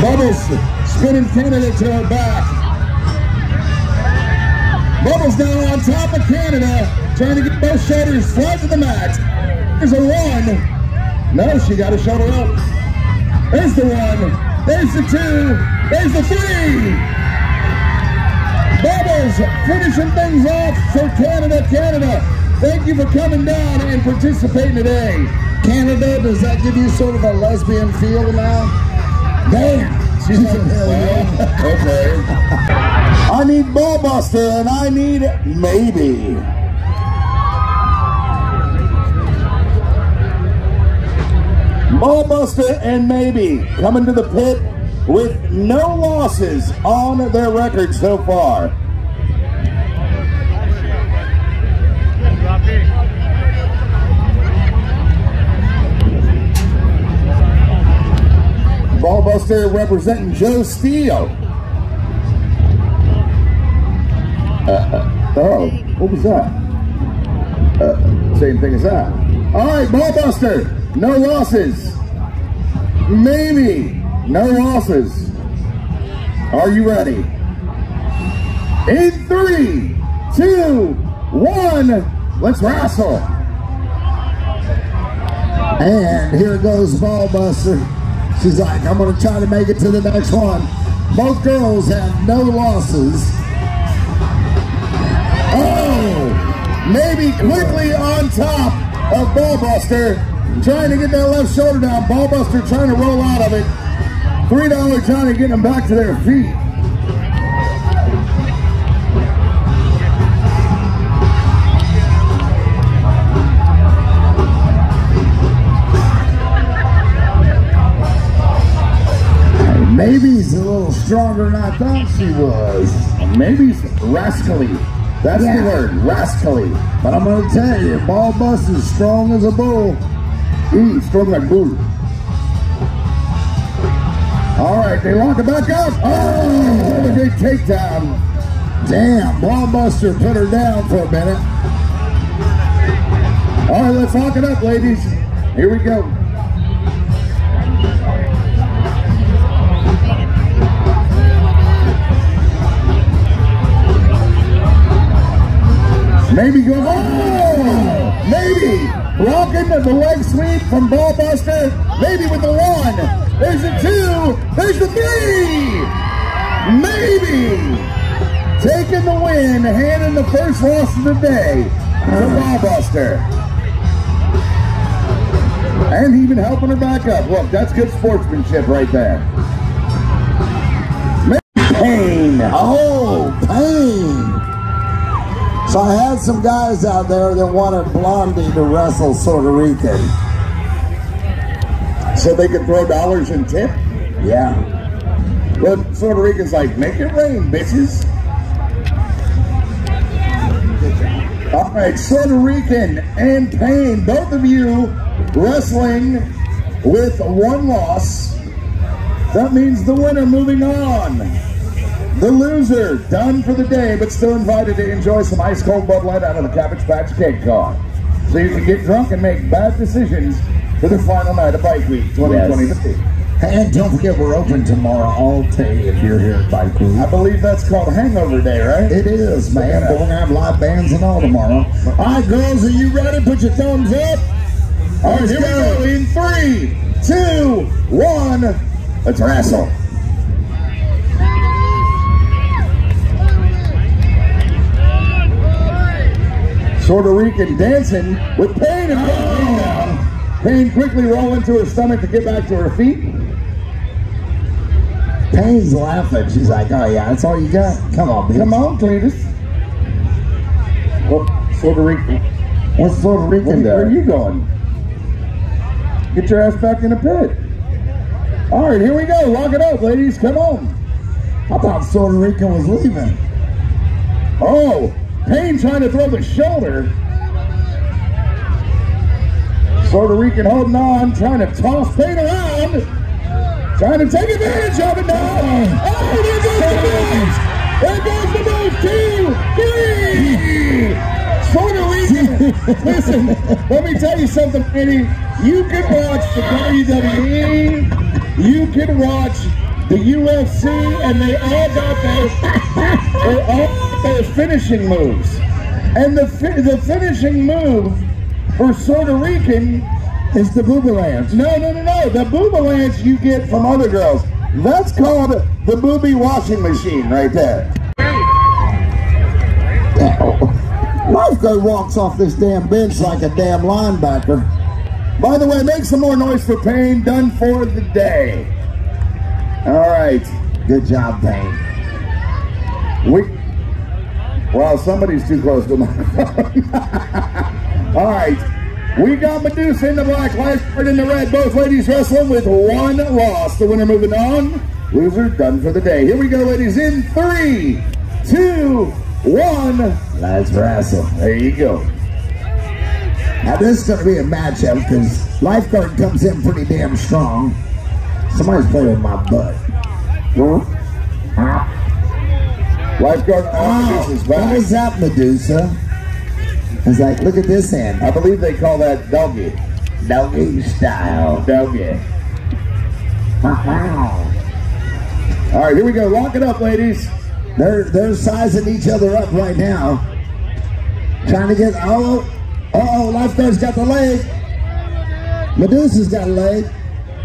Bubbles spinning Canada to her back. Bubbles now on top of Canada, trying to get both shoulders flat to the mat. There's a one. No, she got a shoulder up. There's the one. There's the two. There's the three. Bubbles finishing things off for Canada. Canada, thank you for coming down and participating today. Canada, does that give you sort of a lesbian feel now? Damn. She's like, [laughs] okay. I need Ballbuster and I need maybe. Ballbuster and Maybe coming to the pit with no losses on their record so far. Ballbuster representing Joe Steele. Uh, oh, what was that? Uh, same thing as that. All right, Ballbuster, no losses. Maybe, no losses. Are you ready? In three, two, one, let's wrestle. And here goes Ballbuster. She's like, I'm going to try to make it to the next one. Both girls have no losses. Oh, maybe quickly on top of Ballbuster, trying to get that left shoulder down. Ballbuster trying to roll out of it. $3 Johnny getting them back to their feet. Maybe he's a little stronger than I thought she was. Maybe he's rascally. That's Yeah. the word, rascally. But I'm going to tell you, Ballbuster's strong as a bull. Ooh, strong like bull. All right, they lock it back up. Oh, what a big takedown. Damn, Ballbuster put her down for a minute. All right, let's lock it up, ladies. Here we go. Maybe go. Oh! Maybe rocking the leg sweep from Ballbuster. Maybe with the one. There's the two. There's the three. Maybe taking the win, handing the first loss of the day to Ballbuster. And even helping her back up. Look, that's good sportsmanship right there. Pain. Oh. So I had some guys out there that wanted Blondie to wrestle Puerto Rican. So they could throw dollars in tip? Yeah. But Puerto Rican's like, make it rain, bitches. All right, Puerto Rican and Payne, both of you wrestling with one loss. That means the winner moving on. The loser, done for the day, but still invited to enjoy some ice cold Bud Light out of the Cabbage Patch Cake car. So you can get drunk and make bad decisions for the final night of Bike Week 2023. And don't forget, we're open tomorrow all day if you're here at Bike Week. I believe that's called Hangover Day, right? It is, man. But we're going to have live bands and all tomorrow. All right, girls, are you ready? Put your thumbs up. All right, here we go. In three, two, one, let's wrestle. Puerto Rican dancing with Payne and. Payne quickly rolling to her stomach to get back to her feet. Payne's laughing. She's like, oh, yeah, that's all you got? Come on, bitch. Come on, Cletus. Well, Puerto Rican. What's Puerto Rican Where, where are you going? Get your ass back in the pit. All right, here we go. Lock it up, ladies. Come on. I thought Puerto Rican was leaving. Oh, Payne trying to throw the shoulder. Puerto Rican holding on, trying to toss Payne around. Trying to take advantage of it now. Oh, there goes the move. There goes the move. Two, three. Puerto Rican. [laughs] Listen, let me tell you something, Penny. You can watch the WWE. You can watch the UFC, and they all got their, they all got their finishing moves. And the fi- the finishing move for Puerto Rican is the boobalanche. No, no, no, no. The boobalanche you get from other girls. That's called the booby washing machine right there. Lifeguard walks off this damn bench like a damn linebacker. By the way, make some more noise for Payne. Done for the day. All right. Good job, Payne. We. Well, somebody's too close to my [laughs] phone. [laughs] All right. We got Medusa in the black, Lifeguard in the red. Both ladies wrestling with one loss. The winner moving on. Loser done for the day. Here we go, ladies. In three, two, one. Let's wrestle. There you go. Now this is going to be a matchup because Lifeguard comes in pretty damn strong. Somebody's playing with my butt. Lifeguard Oh, Medusa's back. is that, Medusa? It's like, look at this hand. I believe they call that doggy. Doggy style. Doggy. All right, here we go. Lock it up, ladies. They're they're sizing each other up right now. Trying to get oh oh lifeguard's got the leg. Medusa's got a leg.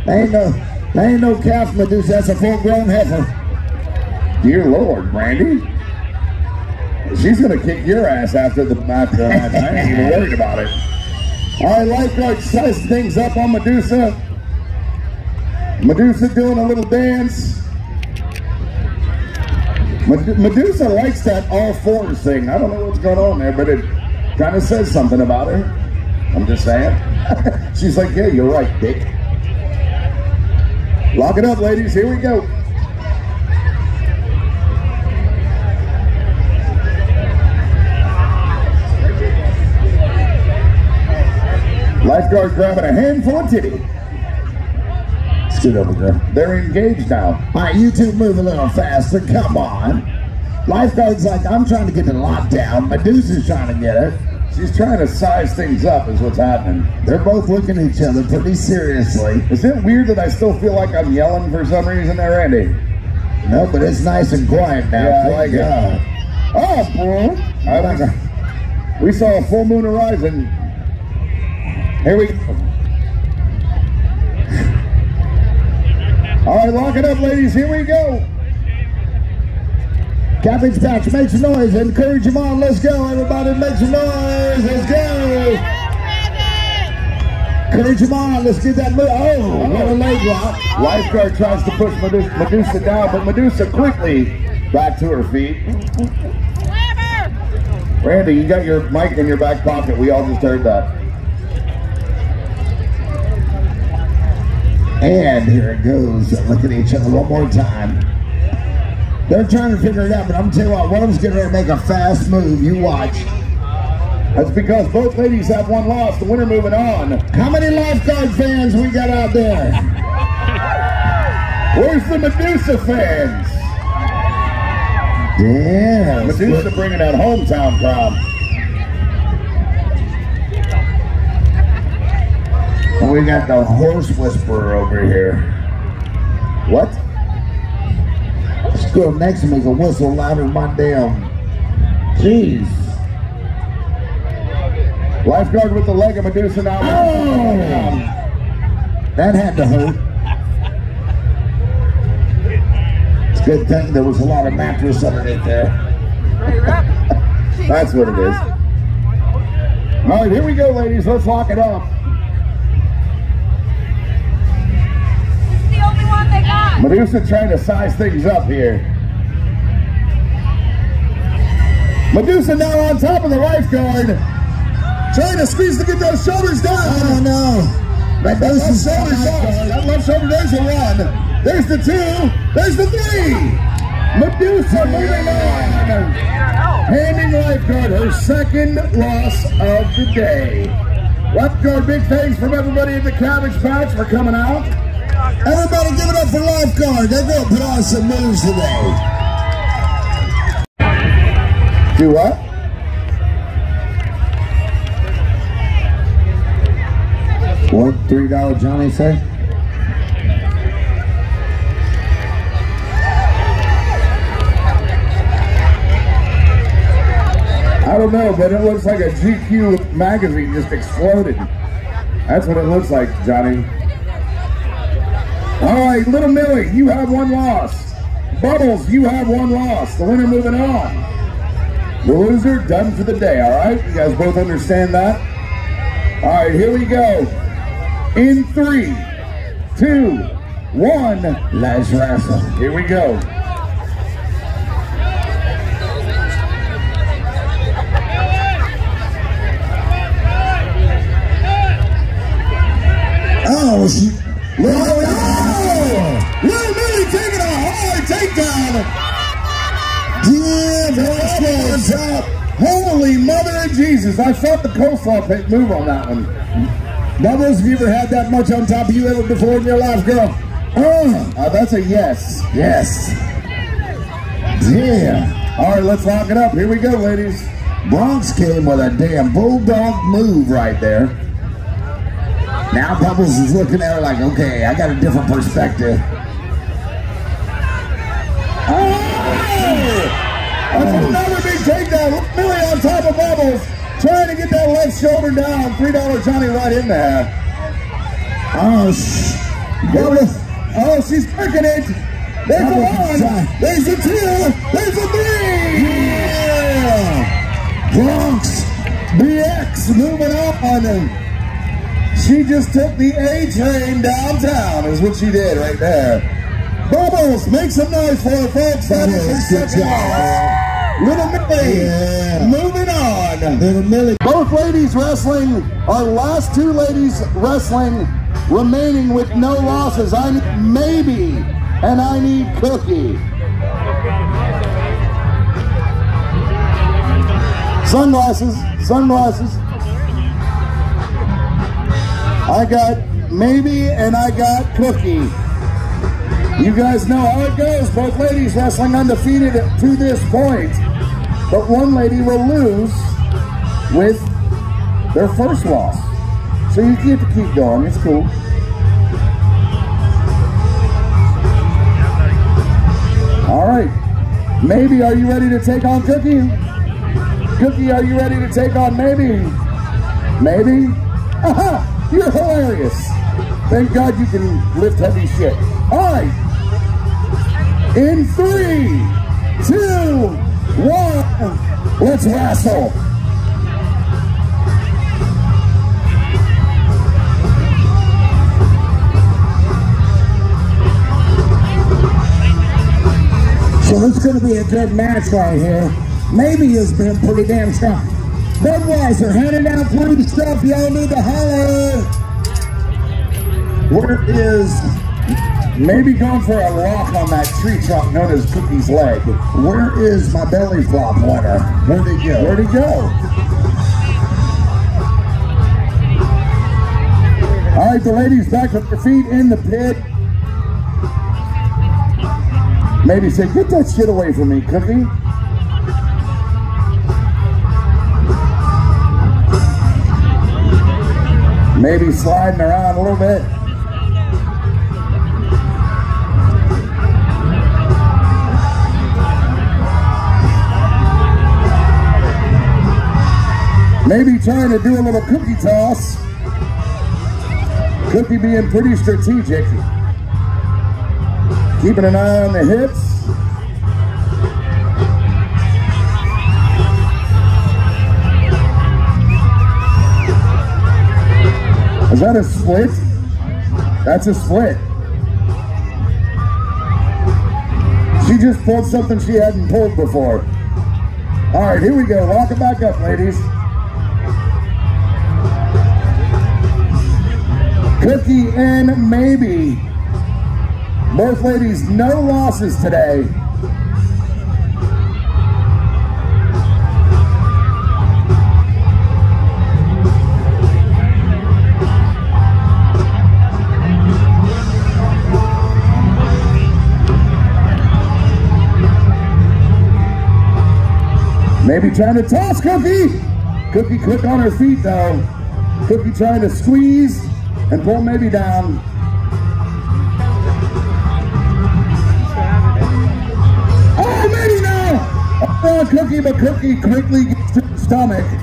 They ain't no they ain't no calf Medusa, that's a full grown heifer. Dear Lord, Brandy. She's gonna kick your ass after the after the match. I ain't even [laughs] worried about it. All right, lifeguard size things up on Medusa. Medusa doing a little dance. Medusa likes that all fours thing. I don't know what's going on there, but it kind of says something about her. I'm just saying. [laughs] She's like, yeah, you're right, dick. Lock it up, ladies. Here we go. Lifeguard grabbing a handful of titty. Scoot over there. They're engaged now. All right, you two move a little faster. Come on. Lifeguard's like, I'm trying to get the lockdown. Medusa's trying to get it. She's trying to size things up, is what's happening. They're both looking at each other pretty seriously. Is it weird that I still feel like I'm yelling for some reason there, Randy? No, but it's nice and quiet now. Yeah, I like it. Oh, boy. I was, we saw a full moon horizon. Here we go. All right, lock it up, ladies. Here we go. Cabbage Patch, make some noise. Encourage them on. Let's go, everybody. Make some noise. Let's go. Encourage them on. Let's get that move. Oh, what a leg lock. Lifeguard tries to push Medusa, Medusa down, but Medusa quickly back to her feet. Randy, you got your mic in your back pocket. We all just heard that. And here it goes. Look at each other one more time. They're trying to figure it out, but I'm telling you what, one of them's ready to make a fast move. You watch. That's because both ladies have one loss. The winner moving on. How many lifeguard fans we got out there? Where's the Medusa fans? Yeah. Medusa bringing that hometown crowd. We got the horse whisperer over here. What? This girl next to me can whistle louder than my damn. Jeez. Lifeguard with the leg of Medusa now. Oh! That had to hurt. It's a good thing there was a lot of mattress underneath there. [laughs] That's what it is. All right, here we go, ladies. Let's lock it up. the only one they got. Medusa trying to size things up here. Medusa now on top of the lifeguard. Trying to squeeze to get those shoulders down. Oh no. But That this left is shoulder, that left shoulder, there's the one. There's the two. There's the three. Medusa moving on. Handing lifeguard her second loss of the day. Lifeguard, big thanks from everybody at the Cabbage Patch for coming out. Everybody give it up for lifeguard. They're going to put on some moves today. Do what? What, $3 Johnny say? I don't know, but it looks like a GQ magazine just exploded. That's what it looks like, Johnny. All right, Little Millie, you have one loss. Bubbles, you have one loss. The winner moving on. The loser done for the day, all right? You guys both understand that? All right, here we go. In three, two, one. Let's wrestle. Here we go. Oh, she. Give us up. Holy mother of Jesus. I felt the coleslaw pick move on that one. Bubbles, have you ever had that much on top of you ever before in your life, girl? Oh, uh, that's a yes. Yes. Damn. All right, let's lock it up. Here we go, ladies. Bronx came with a damn bulldog move right there. Now Bubbles is looking at her like, okay, I got a different perspective. Oh! That's another big takedown. Millie on top of Bubbles. Trying to get that left shoulder down. $3 Johnny right in there. Oh, Bubbles. Oh, she's working it. There's a one. There's a two. There's a three. Yeah. Bronx. BX moving up on. She just took the A train downtown, is what she did right there. Bubbles, make some noise for her, folks. That is her good second job. loss. Little Millie, Yeah. moving on. Little Millie. Both ladies wrestling, our last two ladies wrestling, remaining with no losses. I need maybe, and I need Cookie. Sunglasses, sunglasses. I got maybe and I got Cookie. You guys know how it goes. Both ladies wrestling undefeated to this point. But one lady will lose with their first loss. So you get to keep going. It's cool. All right. Maybe, are you ready to take on Cookie? Cookie, are you ready to take on Maybe? Maybe? Aha! [laughs] You're hilarious. Thank God you can lift heavy shit. All right. In three, two, one, let's wrestle. So it's going to be a good match right here. Maybe has been pretty damn strong. Budweiser handing out free stuff. Y'all need to holler. Where is maybe going for a lock on that tree trunk known as Cookie's leg? Where is my belly flop winner? Where'd he go? Where'd he go? All right, the ladies back with their feet in the pit. Maybe say, get that shit away from me, Cookie. Maybe sliding around a little bit. Maybe trying to do a little cookie toss. Cookie being pretty strategic. Keeping an eye on the hips. Is that a split? That's a split. She just pulled something she hadn't pulled before. All right, here we go. Lock it back up, ladies. Cookie and Maybe. Both ladies, no losses today. Maybe trying to toss Cookie. Cookie quick on her feet though. Cookie trying to squeeze and pull maybe down. Oh, maybe now. Oh, Cookie, but Cookie quickly gets to the stomach.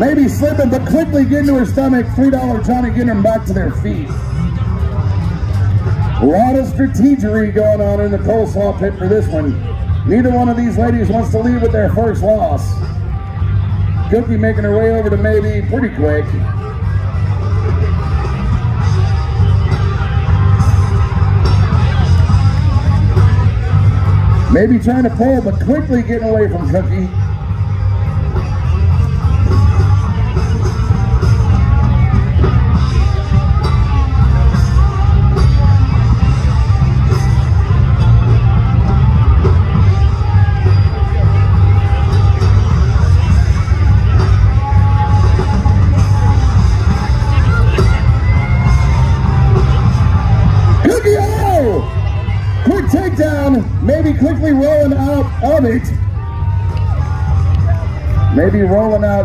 Maybe slipping, but quickly getting to her stomach. $3 trying to get them back to their feet. A lot of strategery going on in the coleslaw pit for this one. Neither one of these ladies wants to leave with their first loss. Cookie making her way over to maybe pretty quick. Maybe trying to pull, but quickly getting away from Cookie. Cookie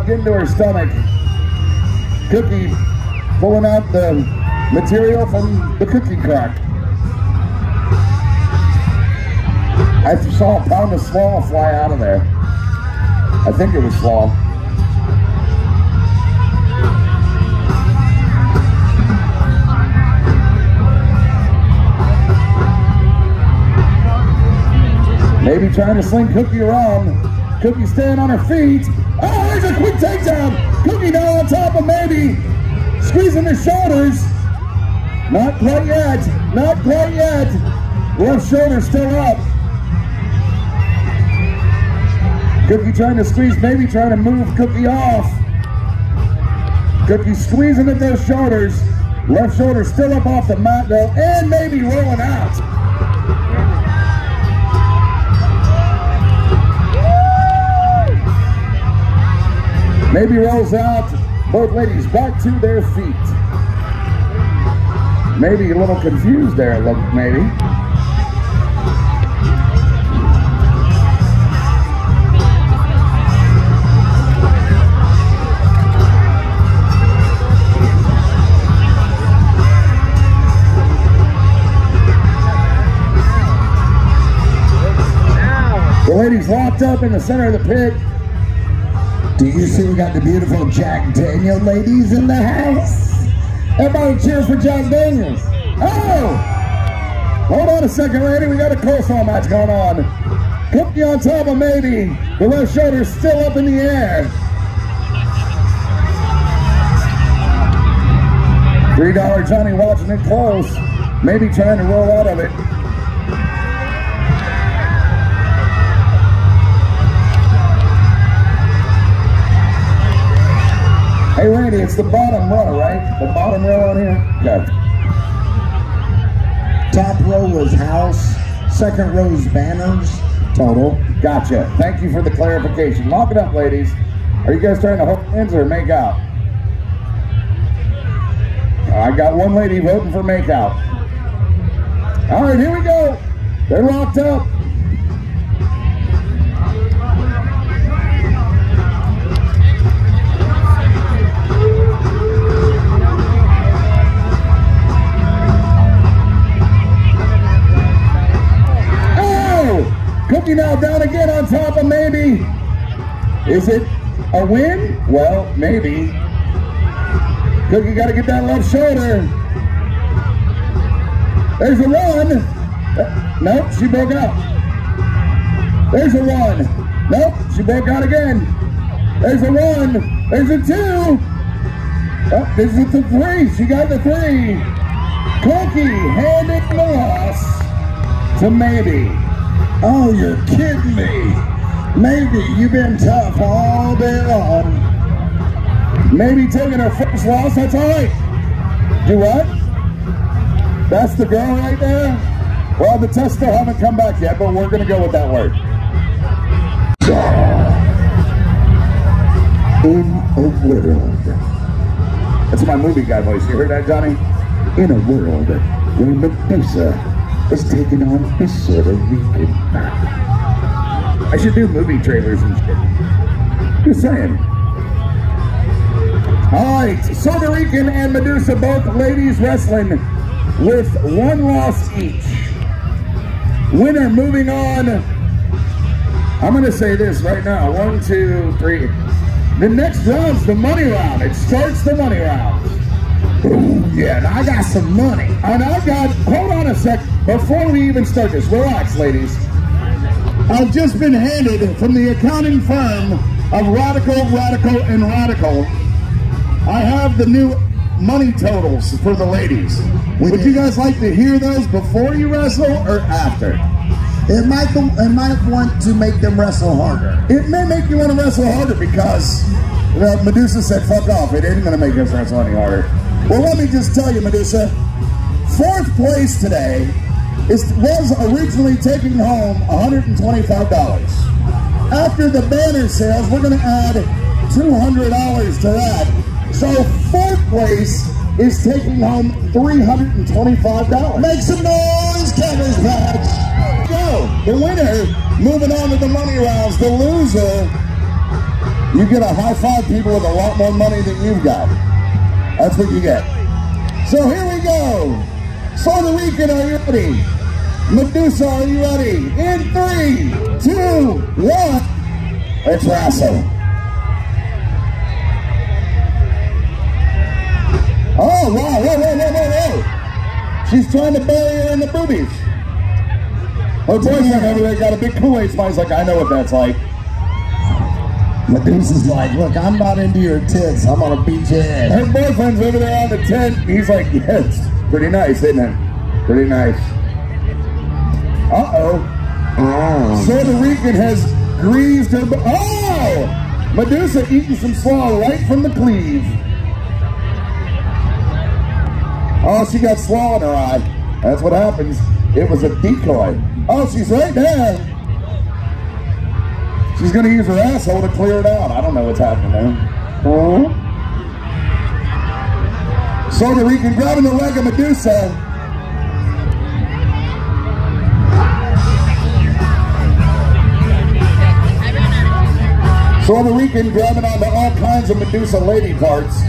rolling out, getting to her stomach. Cookie pulling out the material from the cookie crack. I saw a pound of slaw fly out of there. I think it was slaw. Maybe trying to sling Cookie around. Cookie staying on her feet. There's a quick takedown. Cookie now on top of Maybe. Squeezing the shoulders. Not quite yet. Not quite yet. Left shoulder still up. Cookie trying to squeeze, maybe trying to move Cookie off. Cookie squeezing at those shoulders. Left shoulder still up off the mat though, and maybe rolling out. Maybe rolls out, both ladies back to their feet. Maybe a little confused there, maybe. The ladies locked up in the center of the pit. Do you see we got the beautiful Jack Daniel ladies in the house? Everybody cheer for Jack Daniels. Oh! Hold on a second, lady. We got a coleslaw match going on. Cookie on top of maybe. The left shoulder's still up in the air. $3 Johnny watching it close. Maybe trying to roll out of it. Hey Randy, it's the bottom row, right? The bottom row on here? Okay. Top row was house, second row is banners, total. Gotcha. Thank you for the clarification. Lock it up, ladies. Are you guys trying to hook hands or make out? I got one lady voting for make out. All right, here we go. They're locked up. Now down again on top of maybe. Is it a win? Well, maybe. Cookie got to get that left shoulder. There's a one. Uh, Nope, she broke out. There's a one. Nope, she broke out again. There's a one. There's a two. Oh, this is the three. She got the three. Cookie handing the loss to maybe. Oh, you're kidding me. Maybe you've been tough all day long. Maybe taking her first loss, that's all right. Do what? That's the girl right there? Well, the tests still haven't come back yet, but we're going to go with that word. In a world, That's my movie guy voice. You heard that, Johnny? in a world where Medusa is taking on Puerto Rican. I should do movie trailers and shit. Just saying. All right, Puerto Rican and Medusa, both ladies wrestling with one loss each. Winner moving on. I'm going to say this right now. One, two, three. The next round's the money round. It starts the money round. Oh, yeah, I got some money. And I got, hold on a sec, before we even start this, relax, ladies. I've just been handed from the accounting firm of Radical, Radical, and Radical. I have the new money totals for the ladies. Would you guys like to hear those before you wrestle or after? It might, it might want to make them wrestle harder. It may make you want to wrestle harder because well, Medusa said, fuck off. It ain't going to make us wrestle any harder. Well, let me just tell you, Medusa, fourth place today is, was originally taking home $125. After the banner sales, we're going to add $200 to that. So fourth place is taking home $325. Make some noise, Cabbage Patch. Go. The winner, moving on to the money rounds. The loser, you get a high five people with a lot more money than you've got. That's what you get. So here we go. Puerto Rican, are you ready? Medusa, are you ready? In three, two, one. Let's wrestle. Oh, wow, whoa, whoa, whoa, whoa, whoa. She's trying to bury her in the boobies. Her boyfriend over there got a big Kool-Aid smile. Like, I know what that's like. Medusa's like, look, I'm not into your tits. I'm gonna beat your head. Her boyfriend's over there on the tent. He's like, it's pretty nice, isn't it? Pretty nice. Uh-oh. Oh. Puerto Rican has greased her. Oh! Medusa eating some slaw right from the cleave. Oh, she got slaw in her eye. That's what happens. It was a decoy. Oh, she's right there. She's gonna use her asshole to clear it out. I don't know what's happening there. Puerto Rican grabbing the leg of Medusa. Puerto Rican grabbing onto all kinds of Medusa lady parts.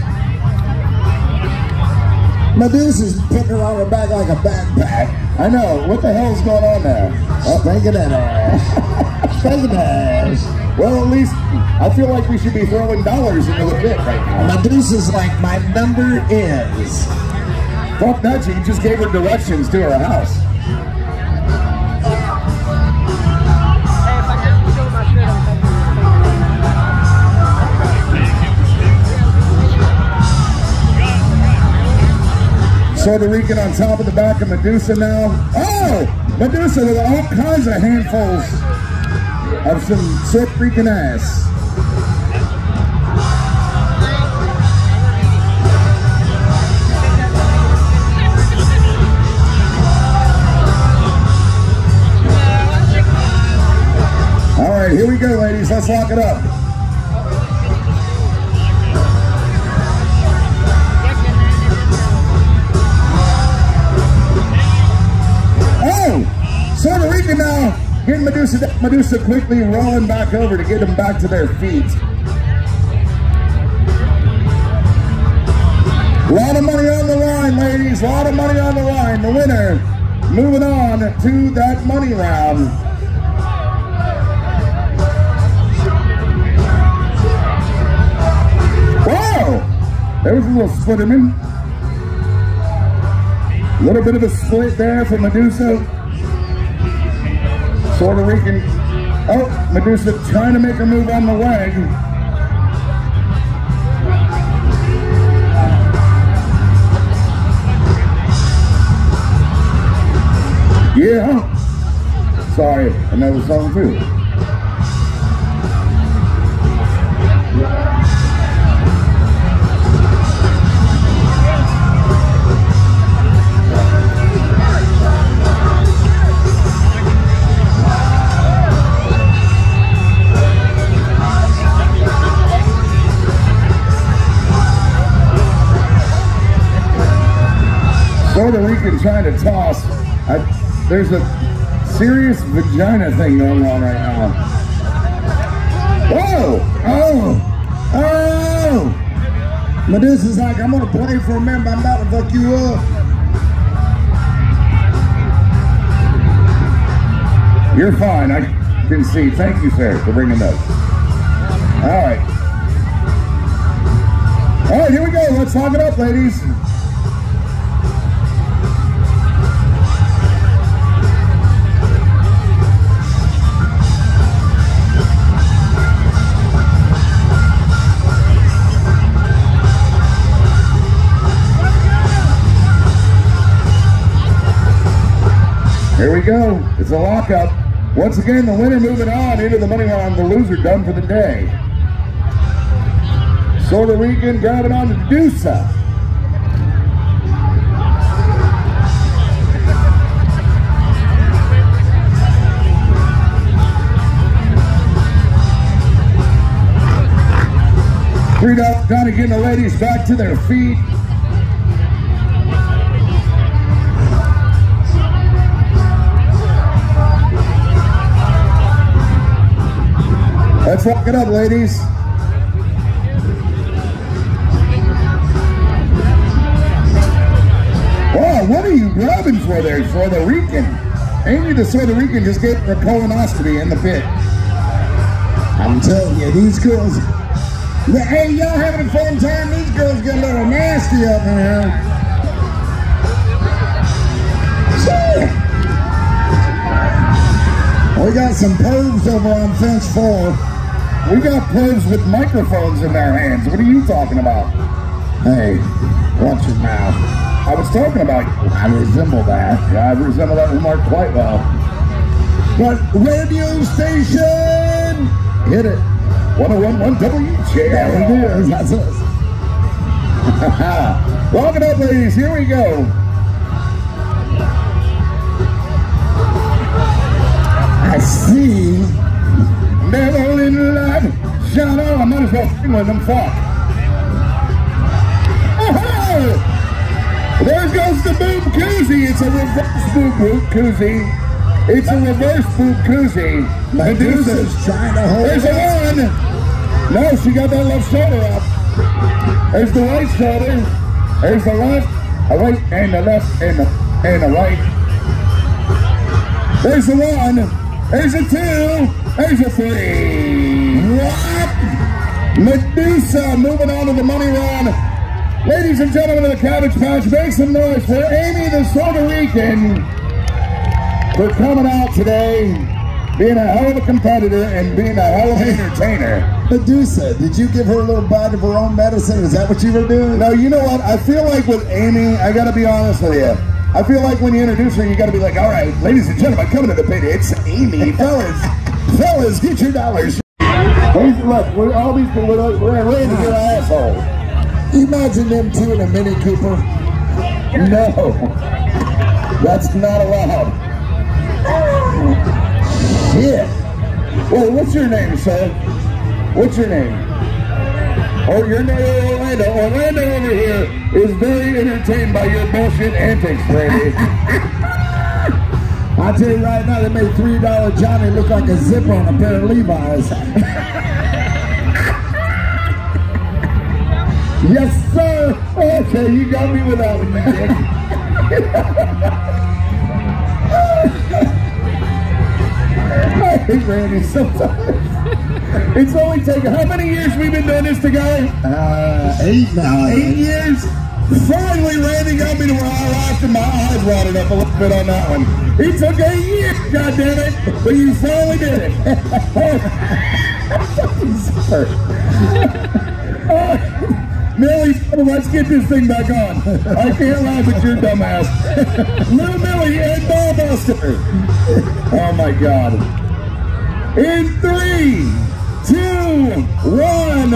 Medusa's putting her on her back like a backpack. I know. What the hell's going on there? Oh, thinking that ass. thinking that ass. Well, at least I feel like we should be throwing dollars into the pit right now. Medusa's like, my number is. Fuck that, you just gave her directions to her house. Puerto Rican on top of the back of Medusa now. Oh! Medusa with all kinds of handfuls of some Puerto Rican ass. All right, here we go, ladies. Let's lock it up. Oh, Puerto Rican now getting Medusa, Medusa quickly rolling back over to get them back to their feet. A lot of money on the line, ladies. A lot of money on the line. The winner moving on to that money round. Wow! There was a little splitterman. A little bit of a split there for Medusa. Puerto Rican. Oh, Medusa trying to make a move on the leg. Yeah. Sorry, the song too. Puerto trying to toss. I, there's a serious vagina thing going on right now. Whoa! Oh! Oh! Medusa's like, I'm gonna play for a man, but I'm about to fuck you up. You're fine. I can see. Thank you, sir, for bringing those. All right. All right, here we go. Let's lock it up, ladies. Here we go. It's a lockup. Once again, the winner moving on into the money round. The loser done for the day. Puerto Rican grabbing on to Medusa. Freed up, kind of getting the ladies back to their feet. Let's it up, ladies. Wow, what are you grabbing for there, Puerto Rican? Amy the Puerto Rican just gave her colonoscopy in the pit. I'm telling you, these girls. Hey, y'all having a fun time? These girls get a little nasty up in here. We got some pervs over on fence four. We got pros with microphones in their hands. What are you talking about? Hey, watch your mouth. I was talking about. I resemble that. Yeah, I resemble that remark quite well. But radio station, Hit it. 1011 WJR. there it is. Oh That's us. [laughs] Lock it up, ladies. Here we go. I see down out, I might as well one of them Fuck! Oh, there goes the boob koozie. It's a reverse boob koozie. It's a reverse boob koozie. Medusa's trying to hold There's on. No, she got that left shoulder up. There's the right shoulder. There's the left, a right, and the left, and the, and the right. There's the one. There's a two. There's a three. Wow. Medusa moving on to the money run. Ladies and gentlemen of the Cabbage Patch, make some noise for Amy the Puerto Rican for coming out today, being a hell of a competitor and being a hell of an entertainer. Medusa, did you give her a little bite of her own medicine? Is that what you were doing? No, you know what? I feel like with Amy, I gotta be honest with you. I feel like when you introduce her, you gotta be like, all right, ladies and gentlemen, coming to the pit, it's Amy. [laughs] fellas, fellas, get your dollars. Hey, look, we're, all these people, we're, we're ready to get our asshole. Imagine them two in a Mini Cooper. No, that's not allowed. Shit. Well, what's your name, sir? What's your name? Oh, your name is Orlando. Orlando over here is very entertained by your bullshit antics, Randy. I tell you right now, they made three dollar Johnny look like a zipper on a pair of Levi's. [laughs] yes, sir. Okay, you got me with that one, man. [laughs] I hate Randy sometimes. It's only taken, how many years we've been doing this together? Uh, eight now. Eight years? Finally, Randy got me to where I laughed and my eyes watered up a little bit on that one. It took eight years, goddammit, but you finally did it. [laughs] oh, [laughs] Millie, let's get this thing back on. I can't laugh at your dumbass. [laughs] Little Millie and Ballbuster. Oh my God. In three, two, one.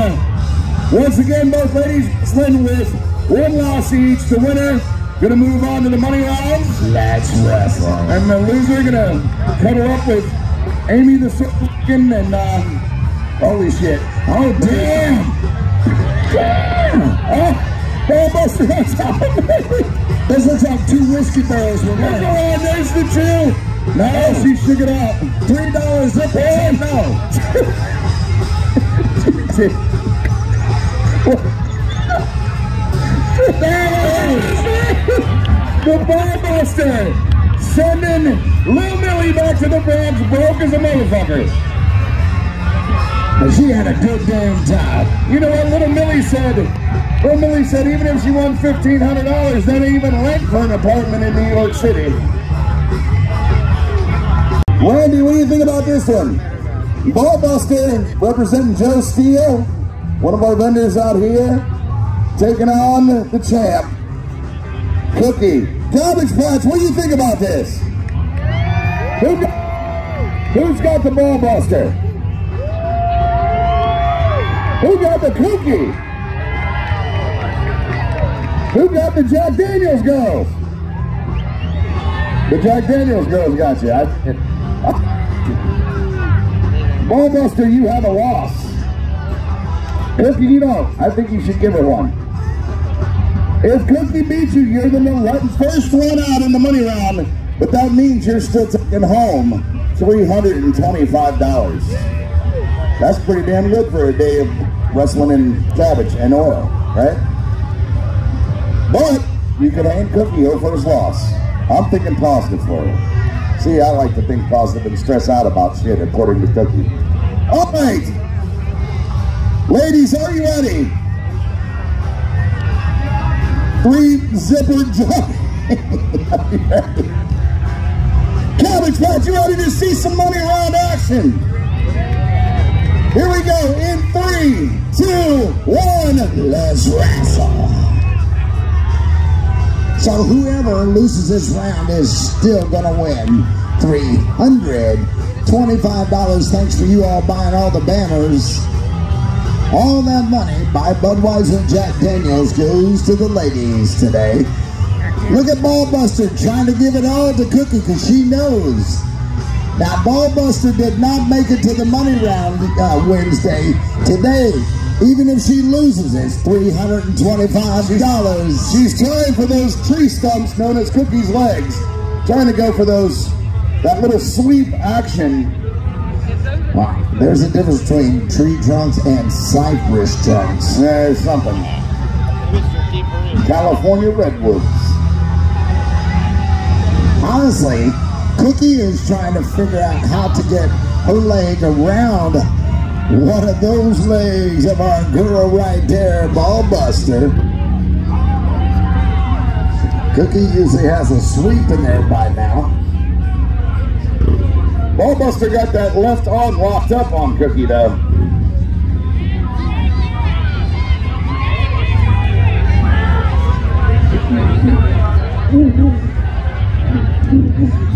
Once again, both ladies wrestling with one loss each. The winner gonna move on to the money rounds. Let's wrestle. And the loser gonna cuddle up with Amy the Silken and uh, holy shit. Oh damn! Oh, Ballbuster on top! This looks like two whiskey barrels were running. around, there's the two! No, she shook it out. Three dollars zip Hey, the Ballbuster sending Lil Millie back to the Bronx broke as a motherfucker. But she had a good damn time. You know what Little Millie said? Little Millie said even if she won $1,500, that ain't even rent for an apartment in New York City. Randy, what do you think about this one? Ballbuster representing Joe Steele, one of our vendors out here, taking on the champ, Cookie. Cabbage Patch, what do you think about this? Who who's got the Ballbuster? Who got the Cookie? Who got the Jack Daniels girls? The Jack Daniels girls got you. I, [laughs] Ballbuster, you have a loss. Cookie, you don't. I think you should give her one. If Cookie beats you, you're the first one out in the money round, but that means you're still taking home $325. That's pretty damn good for a day of wrestling in cabbage and oil, right? But you can hand Cookie first loss. I'm thinking positive for her. See, I like to think positive and stress out about shit, according to Cookie. All right. Ladies, are you ready? Three zipper [laughs] jump. Cabbage Patch, you ready to see some money around action? Here we go in three, two, one. Let's wrestle. So whoever loses this round is still gonna win $325. Thanks for you all buying all the banners. All that money by Budweiser and Jack Daniels goes to the ladies today. Look at Ballbuster trying to give it all to Cookie because she knows. Now, Ballbuster did not make it to the money round uh, Wednesday. Today, Even if she loses, it's $325. She's trying for those tree stumps known as Cookie's legs. Trying to go for those, that little sweep action. Wow. There's a difference between tree trunks and cypress trunks. There's something. California redwoods. Honestly, Cookie is trying to figure out how to get her leg around one of those legs of our girl right there, Ball Buster. Cookie usually has a sweep in there by now. Ballbuster got that left arm locked up on Cookie though. [laughs]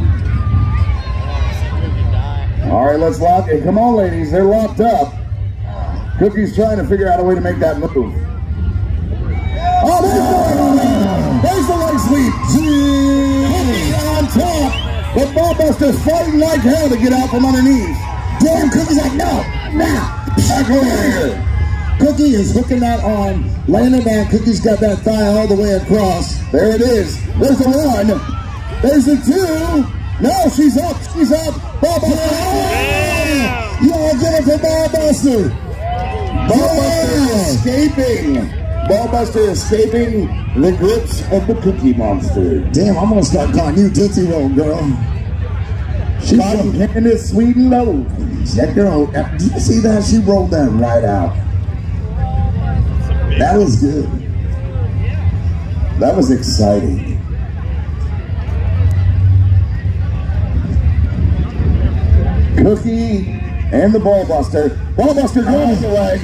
All right, let's lock it. Come on, ladies. They're locked up. Cookie's trying to figure out a way to make that move. Oh, there's the, there's the leg sweep. Cookie on top, but Ballbuster's fighting like hell to get out from underneath. Damn, Cookie's like, no, now. Cookie is hooking that arm, laying it down. Cookie's got that thigh all the way across. There it is. There's the one. There's the two. No, she's up. She's up. Ballbuster. Yeah. Y'all get it for Ballbuster. Ballbuster escaping. Ballbuster escaping the grips of the Cookie Monster. Damn, I'm gonna start calling you Tootsie Roll, girl. She Cotton candy, sweet and low. that girl. Did you see that? She rolled that right out. That was good. That was exciting. Cookie and the Ballbuster. Ballbuster oh. going for the leg.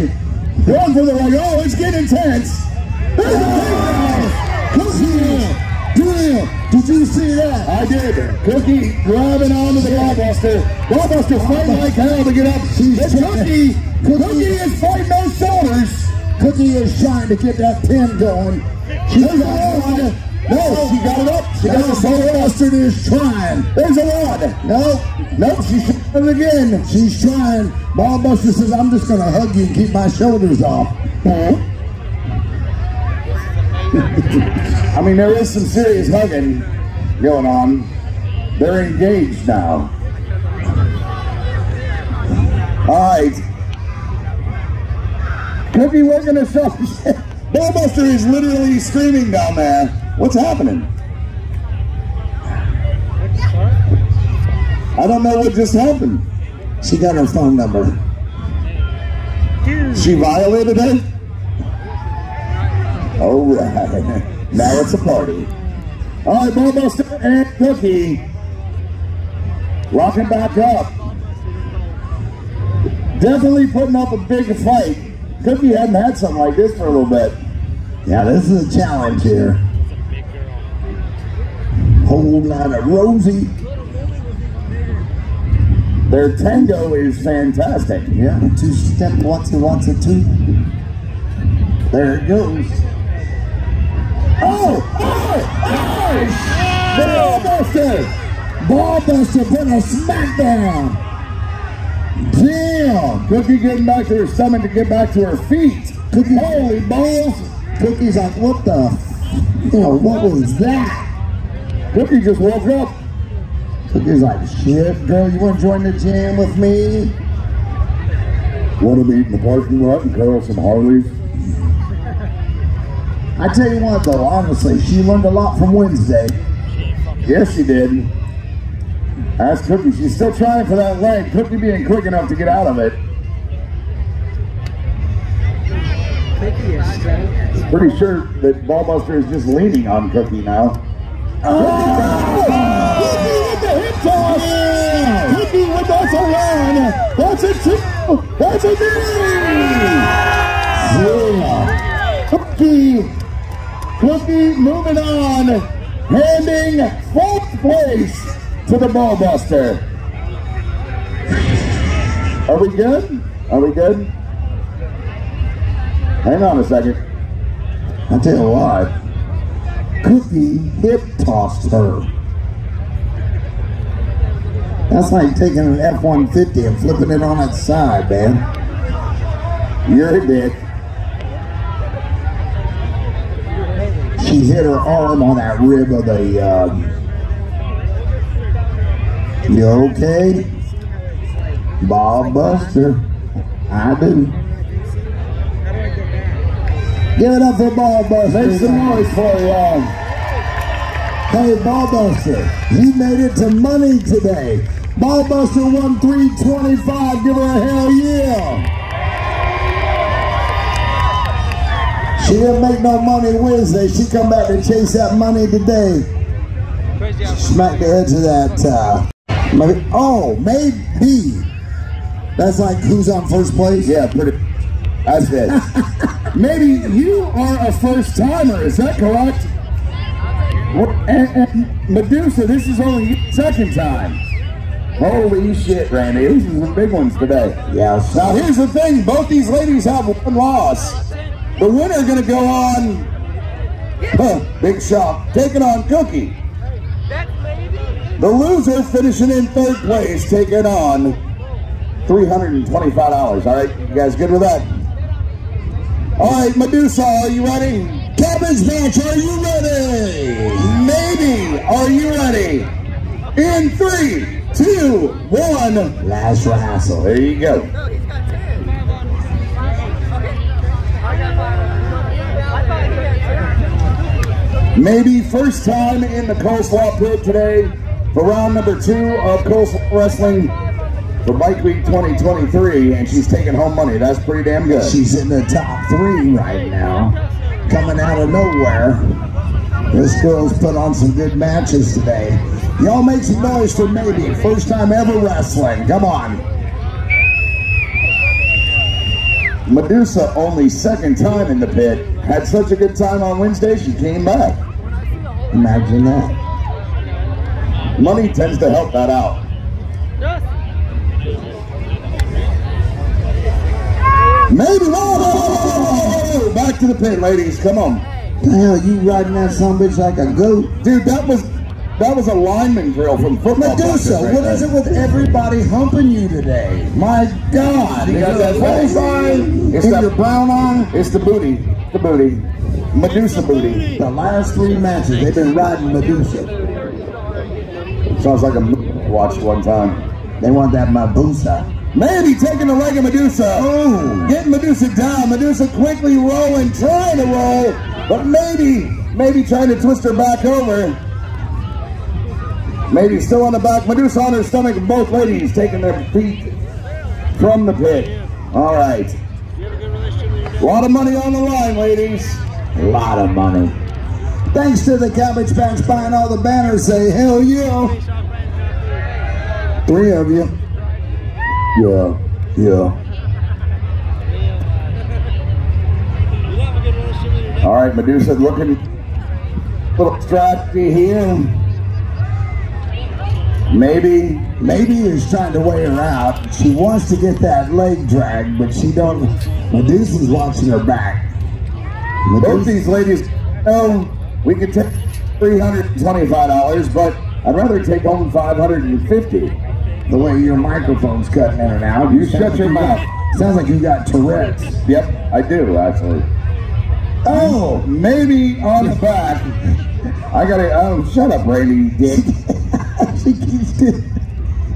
Going for the leg. Oh, it's getting intense. There's the takedown. Cookie. Drill. Did you see that? I did. Cookie grabbing onto the Ballbuster. Ballbuster fighting oh. like hell to get up. Trying- Cookie, Cookie is fighting those shoulders. Cookie is trying to get that pin going. She's There's a got one. it. No, she got it up. She got it up. Ballbuster is trying. There's a one. No, no, she's trying it again. she's trying. Ballbuster says, I'm just gonna hug you and keep my shoulders off. [laughs] I mean, there is some serious hugging going on. They're engaged now. All right. Cookie working a show. [laughs] Ballbuster is literally screaming down there. What's happening? I don't know what just happened. She got her phone number. She violated her? All right. [laughs] Now it's a party. All right, Ballbuster and Cookie rocking back up. Definitely putting up a big fight. Cookie hadn't had something like this for a little bit. Yeah, this is a challenge here. Whole lot of Rosie. Their tango is fantastic. Yeah, two step, what's it, what's it, two? There it goes. Oh! Oh! Oh! oh! Ballbuster! Ballbuster put a smackdown. Damn. Cookie getting back to her stomach to get back to her feet. Cookie, Holy balls! Cookie's like, what the? You know, what was that? Cookie just woke up. Cookie's like, shit, girl, you want to join the jam with me? Want to meet in the parking lot and curl some Harleys? I tell you what, though, honestly, she learned a lot from Wednesday. Yes, she did. Ask Cookie. She's still trying for that leg. Cookie being quick enough to get out of it. Cookie is straight. Pretty sure that Ballbuster is just leaning on Cookie now. Oh! The hip toss! With one! That's a two! That's a three! Yeah. Cookie! Cookie moving on, handing fourth place to the Ballbuster. Are we good? Are we good? Hang on a second. I tell you what, Pookie hip tossed her. That's like taking an F-150 and flipping it on its side, man. You're dead. She hit her arm on that rib of the, um, you okay? Ballbuster. I didn't. Give it up for Ball Buster. Make some noise for you. Hey, Ballbuster, he made it to money today. Ballbuster won 325. Give her a hell yeah. She didn't make no money Wednesday. She come back to chase that money today. Smack the edge of that. Uh, maybe, oh, maybe. That's like who's on first place? Yeah, pretty. That's it. Maybe you are a first timer. Is that correct? And, and Medusa, this is only your second time. Holy shit, Randy. These are some big ones today. Yeah. Now, here's the thing. Both these ladies have one loss. The winner going to go on, huh, big shock, taking on Cookie. The loser finishing in third place, taking on $325. All right, you guys good with that? All right, Medusa, are you ready? Cabbage Patch, are you ready? Maybe, are you ready? In three, two, one. Last wrestle. There you go. Maybe first time in the Coleslaw Pit today for round number two of Coleslaw Wrestling for Bike Week 2023, and she's taking home money. That's pretty damn good. She's in the top three right now, coming out of nowhere. This girl's put on some good matches today. Y'all make some noise for maybe first time ever wrestling. Come on. Medusa, only second time in the pit, had such a good time on Wednesday, she came back. Imagine that. Money tends to help that out. Maybe. Whoa! Back to the pit, ladies. Come on. The hell, you riding that son bitch like a goat? Dude, that was that was a lineman drill from football. Medusa, right what is there. it with everybody humping you today? My God. You got that bullseye bullseye? It's that- your brown eye? It's the booty. The booty. Medusa booty. The last three matches, they've been riding Medusa. Sounds like a watched one time. They want that Medusa. Maybe taking the leg of Medusa. Oh. Getting Medusa down. Medusa quickly rolling, trying to roll, but maybe, maybe trying to twist her back over. Maybe still on the back. Medusa on her stomach. Both ladies taking their feet from the pit. All right. A lot of money on the line, ladies. A lot of money. Thanks to the Cabbage Patch buying all the banners. Say hell yeah. Three of you. Yeah, yeah. All right, Medusa looking a little strappy here. Maybe, Maybe is trying to weigh her out. She wants to get that leg drag, but she don't. Medusa's watching her back. both these ladies oh, we could take $325, but I'd rather take home 550 the way your microphone's cutting in and out. You shut your mouth. sounds like you got Tourette's. Yep, I do, actually. Oh, Maybe on the back. I gotta, oh, shut up, Randy, you dick. [laughs] she keeps getting,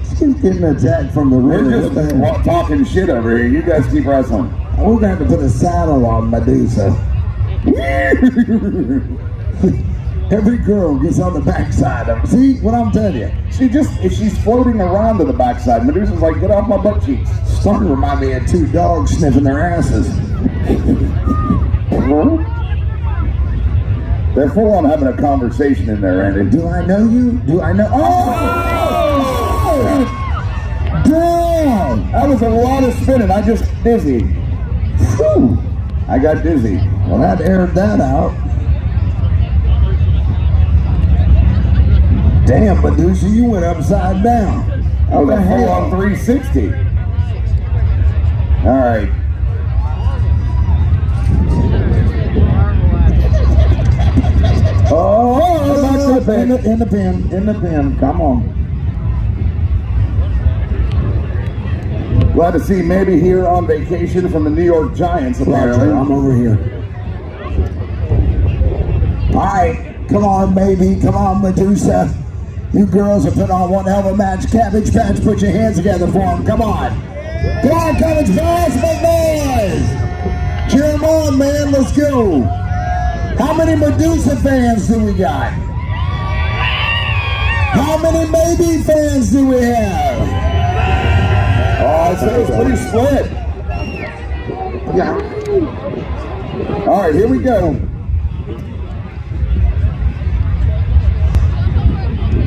she keeps getting attacked from the We're rear. just What wa- talking shit over here. You guys keep wrestling. We're to have to put a saddle on Medusa. [laughs] [laughs] Every girl gets on the backside of See what I'm telling you? She just, if she's floating around to the backside, Medusa's like, get off my butt cheeks. Starting to remind me of two dogs sniffing their asses. They're full on having a conversation in there, Randy. Do I know you? Do I know? Oh! Damn! That was a lot of spinning. I just dizzy. Whew. I got dizzy. Well, that aired that out. Damn, Medusa, you went upside down. That was a the full on 360. All right. Oh, back to the in, the, pin. in the pin, in the pin. Come on. Glad to see maybe here on vacation from the New York Giants, apparently. I'm over here. All right, come on, baby. Come on, Medusa. You girls have put on one hell of a match. Cabbage Patch, put your hands together for them. Come on. Come on, Cabbage Patch, make noise. Cheer them on, man. Let's go. How many Medusa fans do we got? How many Maybe fans do we have? Oh, it's, pretty split. Yeah. All right, here we go.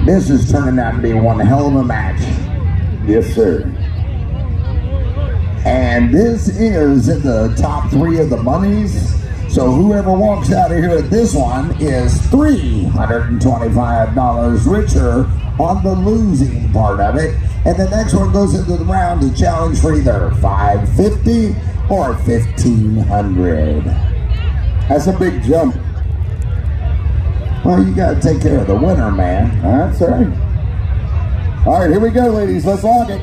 This is turning out to be one hell of a match. Yes, sir. And this is in the top three of the monies. So whoever walks out of here at this one is $325 richer on the losing part of it. And the next one goes into the round to challenge for either 550 or 1500 That's a big jump. Well, you got to take care of the winner, man. That's right. All right, here we go, ladies. Let's lock it.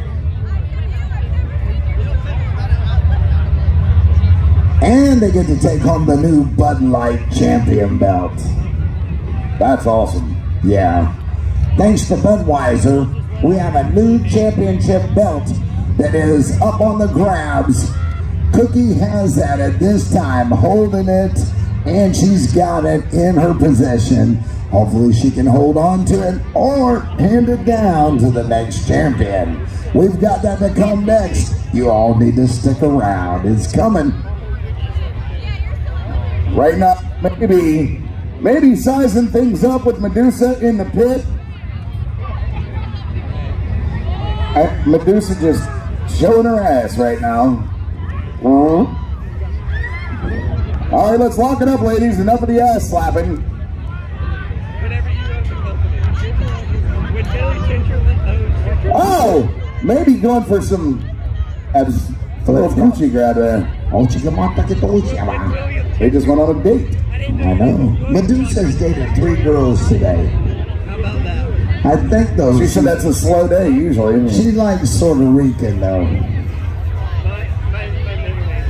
And they get to take home the new Bud Light Champion belt. That's awesome. Yeah. Thanks to Budweiser, we have a new championship belt that is up on the grabs. Cookie has that at this time, holding it, and she's got it in her possession. Hopefully she can hold on to it or hand it down to the next champion. We've got that to come next. You all need to stick around. It's coming. Right now, maybe, maybe sizing things up with Medusa in the pit. I, Medusa just showing her ass right now. Uh-huh. All right, let's lock it up, ladies. Enough of the ass slapping. Whenever you open up, when Billy Ginger let those. Oh, maybe going for some abs, a little coochie grab there. Oh, chica mata They just went on a date. I know. Medusa's dated three girls today. How about that? I think though. She said that's a slow day usually. She likes Puerto Rican though. My, my, my middle name.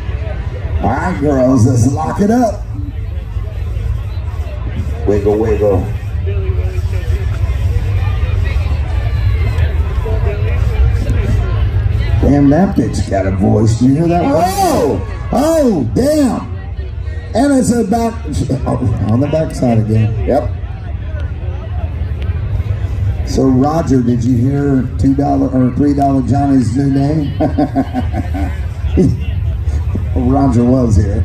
All right, girls, let's lock it up. Wiggle, wiggle. Billy Willie Ginger. Damn, that bitch got a voice. Do you hear that? Oh, oh, damn. And it's about [laughs] oh, on the backside again. Yep. So Roger, did you hear two dollar or three dollar Johnny's new name? [laughs] Roger was here.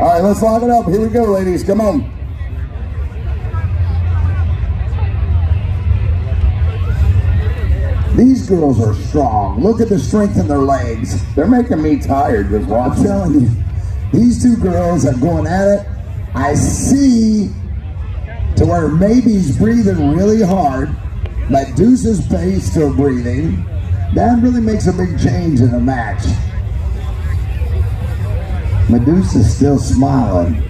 All right, let's lock it up. Here we go, ladies. Come on. These girls are strong. Look at the strength in their legs. They're making me tired just I'm watching. telling you, these two girls are going at it. I see to where maybe's breathing really hard. but Medusa's face still breathing. That really makes a big change in the match. Medusa's still smiling. Eat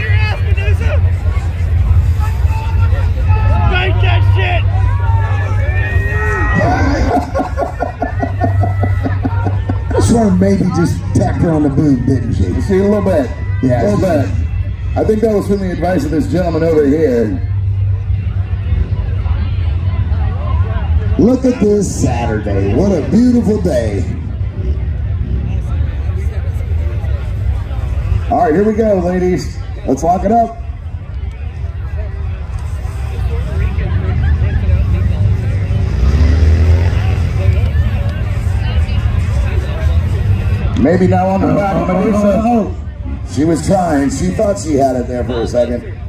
her ass, Medusa! Bite that shit! I swear maybe just tapped her on the boob, didn't she? See a little bit. Yeah. A little bit. I think that was from the advice of this gentleman over here. Look at this Saturday. What a beautiful day. All right, here we go, ladies. Let's lock it up. Maybe now on the back of Medusa. She was trying. She thought she had it there for a second.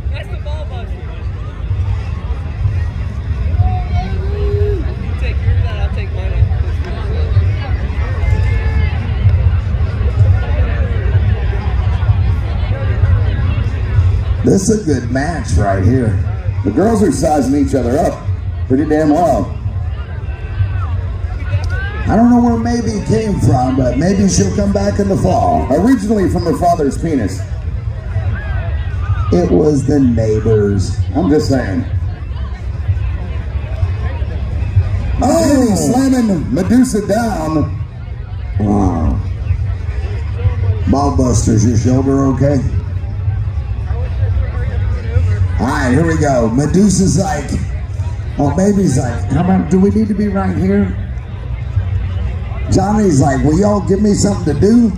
This is a good match right here. The girls are sizing each other up pretty damn well. I don't know where maybe came from, but maybe she'll come back in the fall. Originally from her father's penis. It was the neighbors. I'm just saying. Oh, Baby slamming Medusa down. wow. Ball busters, your shoulder okay? All right, here we go. Medusa's like, oh, baby's like, how about, do we need to be right here? Johnny's like, will y'all give me something to do?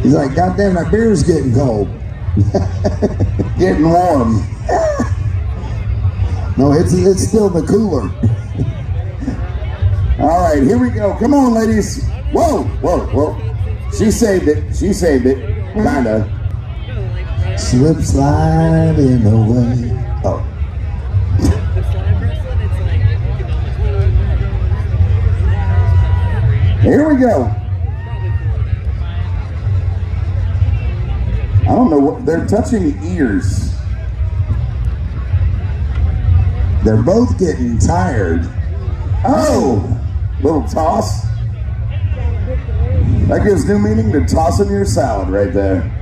He's like, God damn, that beer's getting cold. [laughs] getting warm. [laughs] no, it's it's still the cooler. [laughs] All right, here we go. Come on, ladies. Whoa, whoa, whoa. She saved it. She saved it. Kinda. Slip sliding away. Oh. Here we go. I don't know what they're touching ears. They're both getting tired. Oh, little toss. That gives new meaning to tossing your salad right there.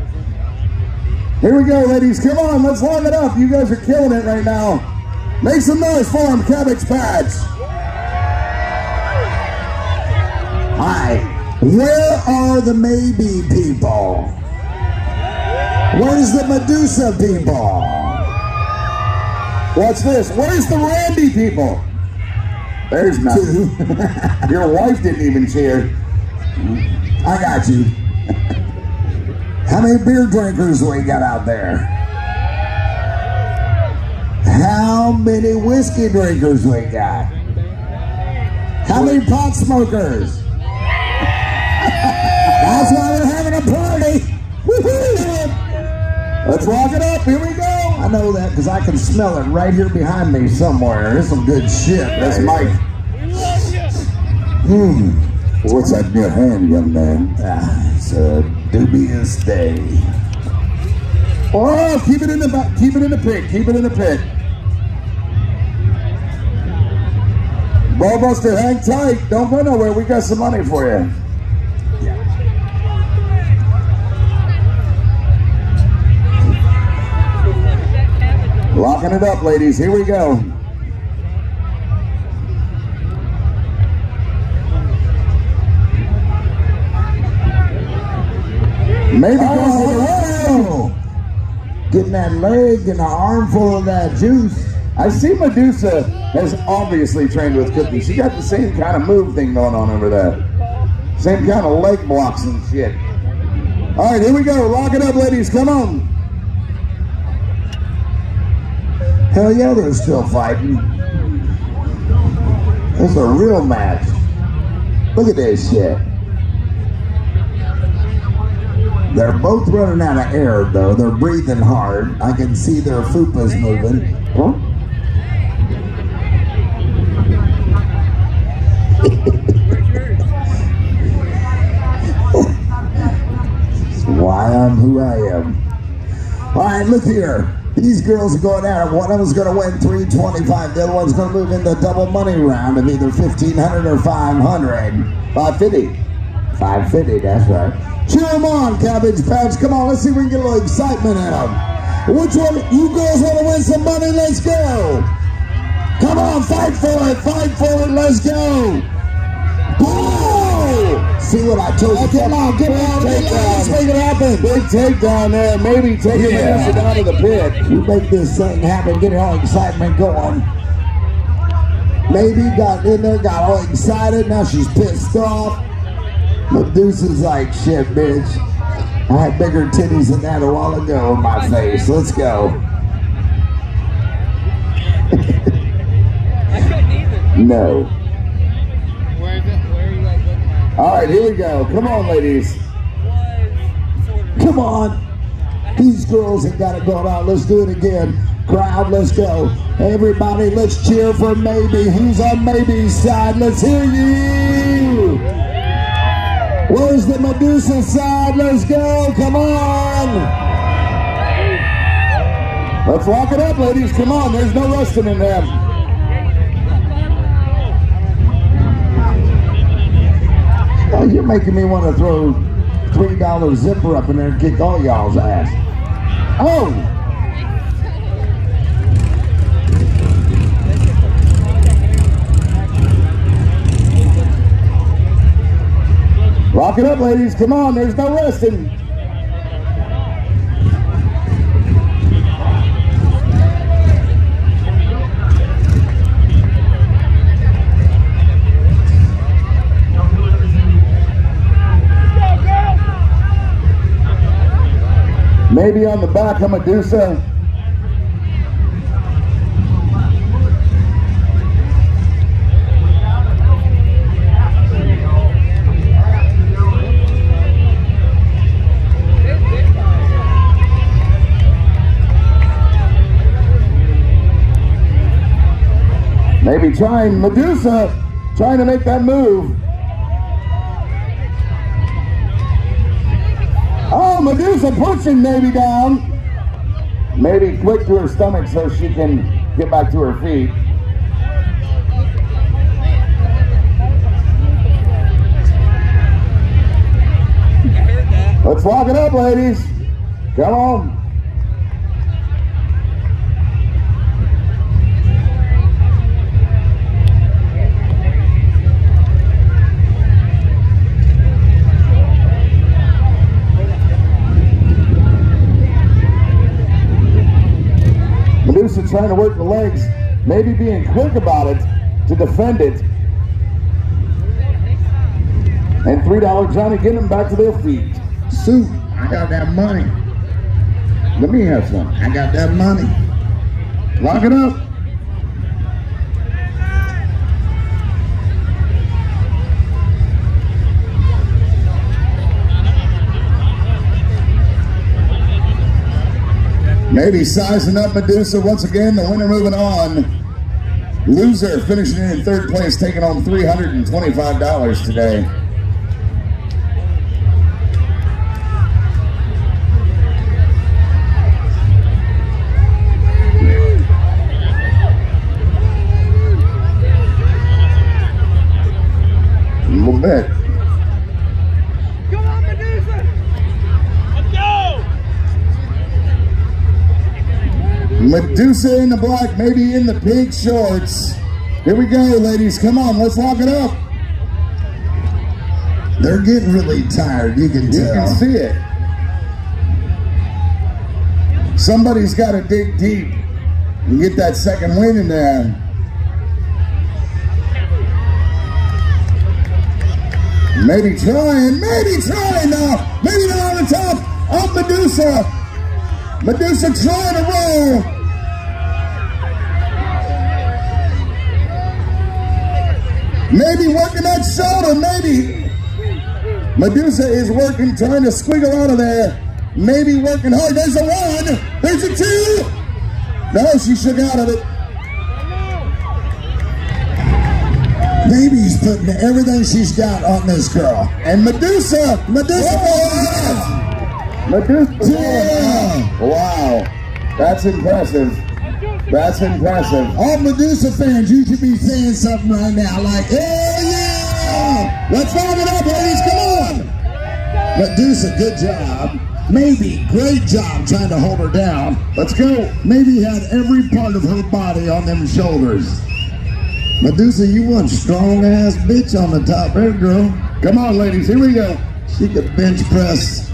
Here we go, ladies. Come on, let's line it up. You guys are killing it right now. Make some noise for them, Cabbage Patch. Hi. Where are the maybe people? Where's the Medusa people? Watch this? Where's the Randy people? There's none. [laughs] Your wife didn't even cheer. I got you. How many beer drinkers we got out there? How many whiskey drinkers we got? How many pot smokers? That's why we're having a party. Let's rock it up. Here we go. I know that because I can smell it right here behind me somewhere. There's some good shit. That's Mike. Hmm. What's that in your hand, young man? Ah, it's a dubious day. Oh, keep it in the back. Keep it in the pit. Keep it in the pit. Ballbuster, hang tight. Don't go nowhere. We got some money for you. Locking it up, ladies. Here we go. Maybe oh, getting that leg and an armful of that juice. I see Medusa has obviously trained with Cookie. She got the same kind of move thing going on over there. Same kind of leg blocks and shit. All right, here we go. Lock it up, ladies. Come on. Hell yeah, they're still fighting. This is a real match. Look at this shit. They're both running out of air, though. They're breathing hard. I can see their fupas moving. [laughs] Why I'm who I am. All right, look here. These girls are going at it. One of them's going to win 325. The other one's going to move into double money round of either 1500 or 500. 550. 550, that's right. Cheer them on, Cabbage Patch. Come on, let's see if we can get a little excitement in them. Which one? You girls want to win some money? Let's go. Come on, fight for it. Fight for it. Let's go. Oh! See what I told you? Oh, come on, get on, get on. Let's make it happen. Big takedown there. Maybe take yeah. it out of the pit. You make this thing happen. Get all excitement going. Maybe got in there, got all excited. Now she's pissed off. Medusa's like, shit, bitch. I had bigger titties than that a while ago in my face. Let's go. I couldn't either. No. Where is it? Where are you like looking at? All right, here we go. Come on, ladies. Was sort of. Come on. These girls have got it going on. Let's do it again. Crowd, let's go. Everybody, let's cheer for Maybe. Who's on Maybe's side? Let's hear you. Where's the Medusa side? Let's go. Come on. Let's lock it up, ladies. Come on. There's no resting in them. Oh, you're making me want to throw $3 zipper up in there and kick all y'all's ass. Oh! Rock it up, ladies. Come on. There's no resting. Maybe on the back, I'm a Medusa. Trying Medusa, trying to make that move. Oh, Medusa pushing maybe down. Maybe quick to her stomach so she can get back to her feet. Let's lock it up, ladies. Come on. Medusa trying to work the legs, maybe being quick about it to defend it. And $3 Johnny getting them back to their feet. Sue, I got that money. Let me have some. I got that money. Lock it up. Maybe sizing up Medusa once again. The winner moving on. Loser finishing in third place, taking home $325 today. Medusa in the black, maybe in the pink shorts. Here we go, ladies. Come on, let's lock it up. They're getting really tired, you can tell. You can see it. Somebody's got to dig deep and get that second win in there. Maybe trying, maybe trying now. Maybe they're on the top of Medusa. Medusa trying to roll. Maybe working that shoulder, maybe. Medusa is working, trying to squiggle out of there. Maybe working hard. There's a one. There's a two. No, she shook out of it. Maybe he's putting everything she's got on this girl. And Medusa, Medusa, Medusa. Yeah. Wow, that's impressive. That's impressive. All Medusa fans, you should be saying something right now like, hell yeah! Let's round it up, ladies, come on! Medusa, good job. Maybe, great job trying to hold her down. Let's go. Maybe had every part of her body on them shoulders. Medusa, you one strong ass bitch on the top there, girl. Come on, ladies. Here we go. She could bench press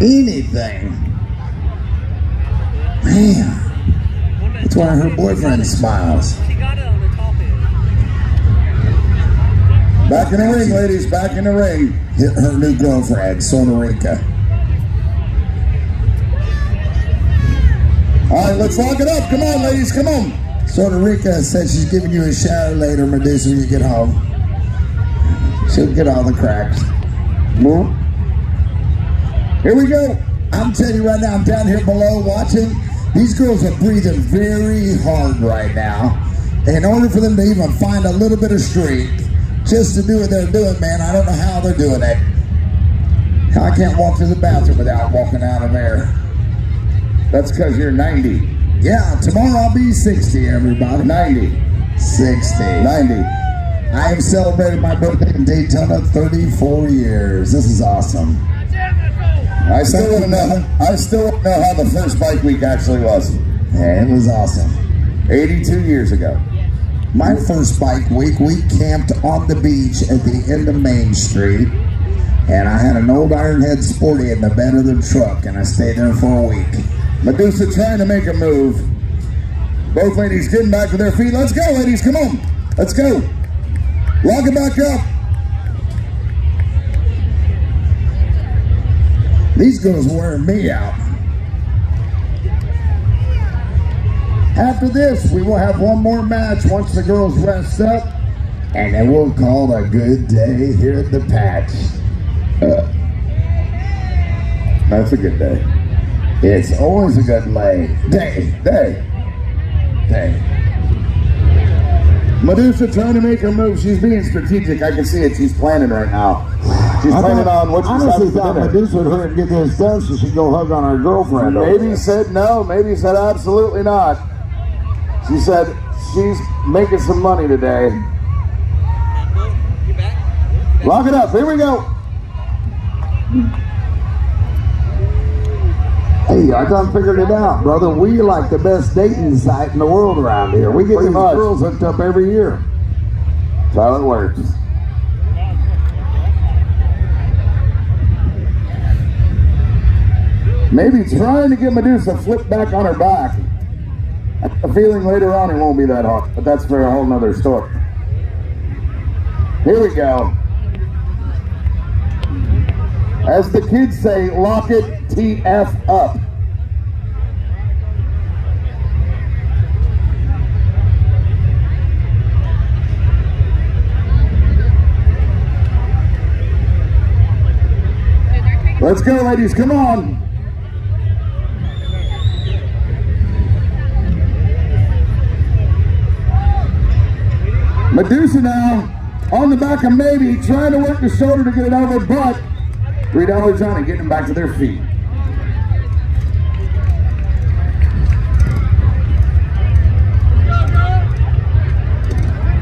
anything. Man, that's why her boyfriend smiles. Back in the ring, ladies. Back in the ring. Hit her new girlfriend, Sonorica. All right, let's lock it up. Come on, ladies. Come on. Sonorica said she's giving you a shower later, Medusa, when you get home. She'll get all the cracks. Here we go. I'm telling you right now, I'm down here below watching. These girls are breathing very hard right now. In order for them to even find a little bit of strength, just to do what they're doing, man, I don't know how they're doing it. I can't walk to the bathroom without walking out of there. That's because you're 90. Yeah, tomorrow I'll be 60, everybody. 90. 60. 90. I have celebrated my birthday in Daytona 34 years. This is awesome. I still want to know. I still want to know how the first bike week actually was. Yeah, it was awesome. 82 years ago. My first bike week, we camped on the beach at the end of Main Street, and I had an old Ironhead Sporty in the bed of the truck, and I stayed there for a week. Medusa trying to make a move. Both ladies getting back to their feet. Let's go, ladies. Come on. Let's go. Lock it back up. These girls wear me out. After this, we will have one more match once the girls rest up, and then we'll call it a good day here at the patch. Uh, that's a good day. It's always a good day. Day, day, day. Medusa trying to make her move. She's being strategic. I can see it. She's planning right now. She's I planning thought- on what she's honestly thought dinner. Medusa would hurry and get this done so she could go hug on her girlfriend. Maybe said no. Maybe said absolutely not. She said she's making some money today. Lock it up. Here we go. Hey, I done figured it out, brother. We like the best dating site in the world around here. We get Pretty these much. girls hooked up every year. That's how it works. Maybe trying to get Medusa flipped back on her back. I have a feeling later on it won't be that hard, but that's for a whole nother story. Here we go. As the kids say, lock it TF up. Let's go, ladies. Come on. Medusa now on the back of maybe trying to work the shoulder to get it butt. Three dollars on it, getting them back to their feet.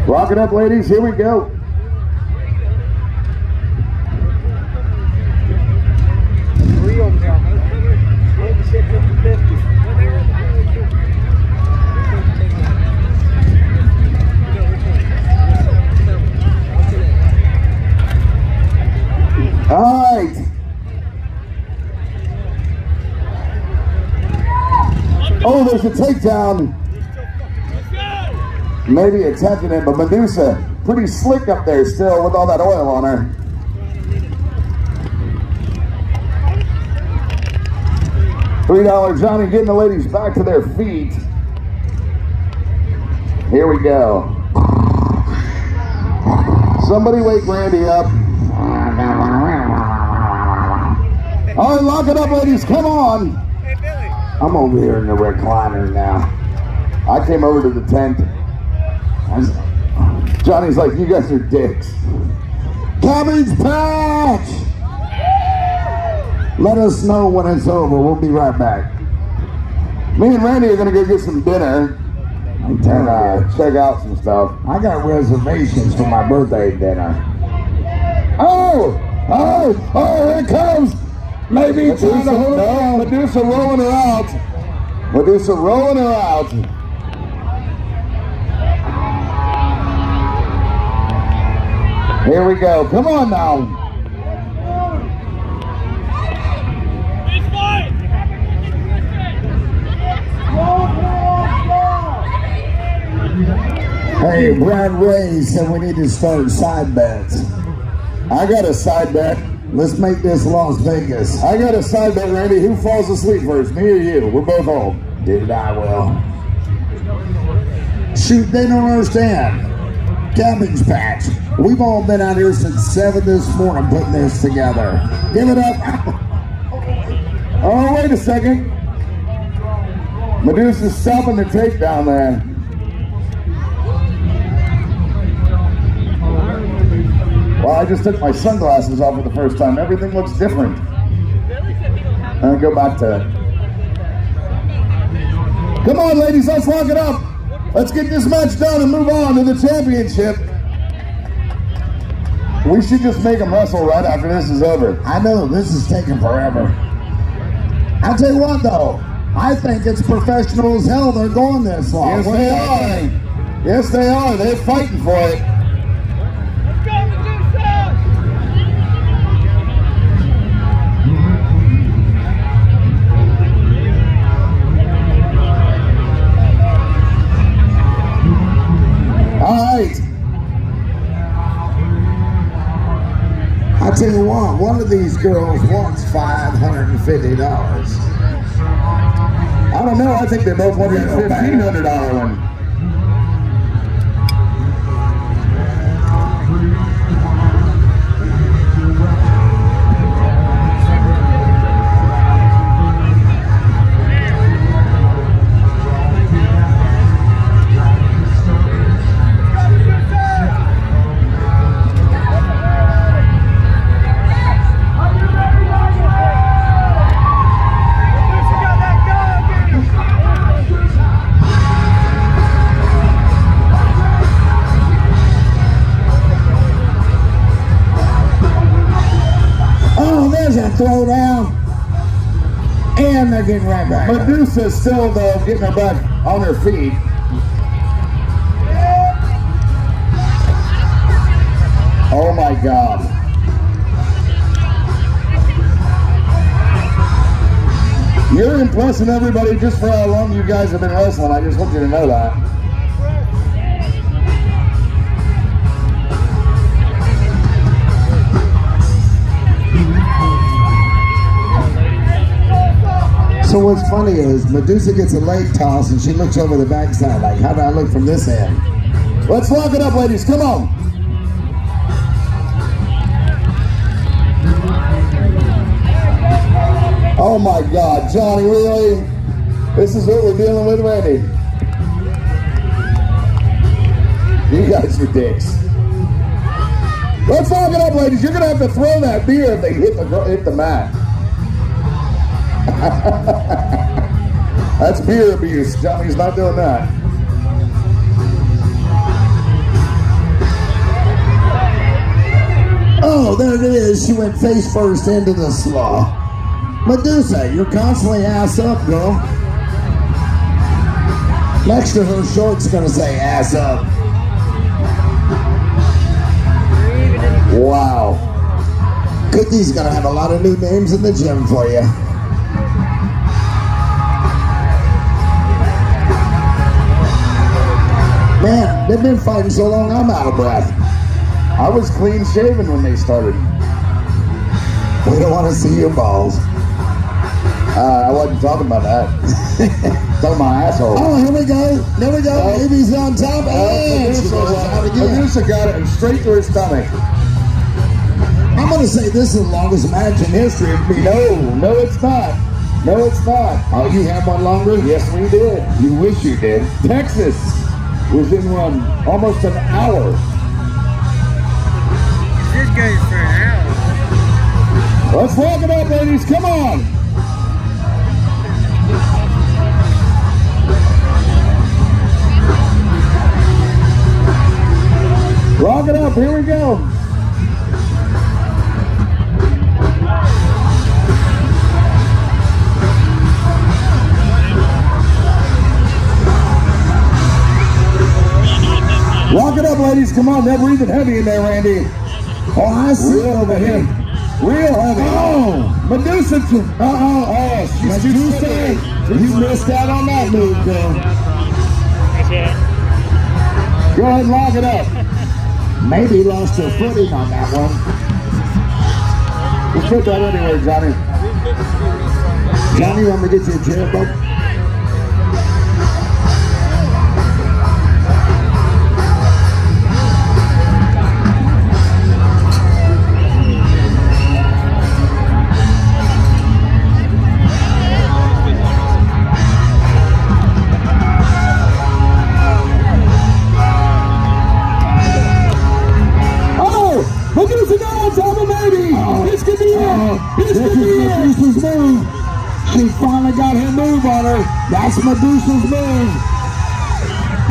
Rock it up, ladies. Here we go. Three of them down. Maybe six up to 50. All right. There's a takedown. Maybe attempting it, but Medusa pretty slick up there still with all that oil on her. Three dollar Johnny getting the ladies back to their feet. Here we go. Somebody wake Randy up. All right, lock it up, ladies. Come on. I'm over here in the recliner now. I came over to the tent. Was- Johnny's like, you guys are dicks. Cabbage Patch! Let us know when it's over. We'll be right back. Me and Randy are gonna go get some dinner and uh, check out some stuff. I got reservations for my birthday dinner. Oh, oh, oh, here it comes. Maybe trying to hold no, Medusa rolling her out. Medusa rolling her out. Here we go. Come on now. Hey, Brad Ray said we need to start side bets. I got a side bet. Let's make this Las Vegas. I got a side bet, Randy. Who falls asleep first, me or you? We're both home. Dude, I will. Shoot, they don't understand. Cabbage Patch. We've all been out here since 7 this morning putting this together. Give it up. [laughs] Oh, wait a second. Medusa's stopping the takedown there. Well, I just took my sunglasses off for the first time. Everything looks different. And go back to. Come on, ladies, let's lock it up. Let's get this match done and move on to the championship. We should just make them wrestle right after this is over. I know this is taking forever. I'll tell you what, though. I think it's professional as hell they're going this long. Yes, What they are. Yes, they are. They're fighting for it. Tell you what, one of these girls wants $550. I don't know. I think they both fifteen hundred dollar one. Medusa's still though getting her back on her feet. Oh my God. You're impressing everybody just for how long you guys have been wrestling. I just want you to know that. So what's funny is Medusa gets a leg toss and she looks over the backside like, how do I look from this end? Let's lock it up, ladies. Come on. Oh my God, Johnny, really? This is what we're dealing with, Randy. You guys are dicks. Let's lock it up, ladies. You're gonna have to throw that beer if they hit the hit the mat. [laughs] That's beer abuse. Johnny's not doing that. Oh, there it is. She went face first into the slaw. Medusa, you're constantly ass up, girl. Next to her short's gonna say ass up. Wow. Cookie's gonna have a lot of new names in the gym for you. They've been fighting so long, I'm out of breath. I was clean shaven when they started. We don't want to see your balls. Uh, I wasn't talking about that. [laughs] talking about asshole. Oh, here we go. There we go. Oh. Baby's on top. Oh, And she Medusa, goes out again. Medusa got it straight to her stomach. I'm going to say this is the longest match in history. No, no, it's not. No, it's not. Oh, you have one longer? Yes, we did. You wish you did. Texas was in one almost an hour. This goes for an hour. Let's lock it up, ladies. Come on. Rock it up. Here we go. Lock it up, ladies. Come on. They're breathing heavy in there, Randy. Oh, I see Real over heavy. here. Real heavy. Oh, Medusa. Uh oh. Oh, she's too Medusa, slippy. you missed out on that move, girl. Go ahead and lock it up. Maybe lost her footing on that one. Just put that anywhere, Johnny. Johnny, want me to get you a chair, bud? That's Medusa's move.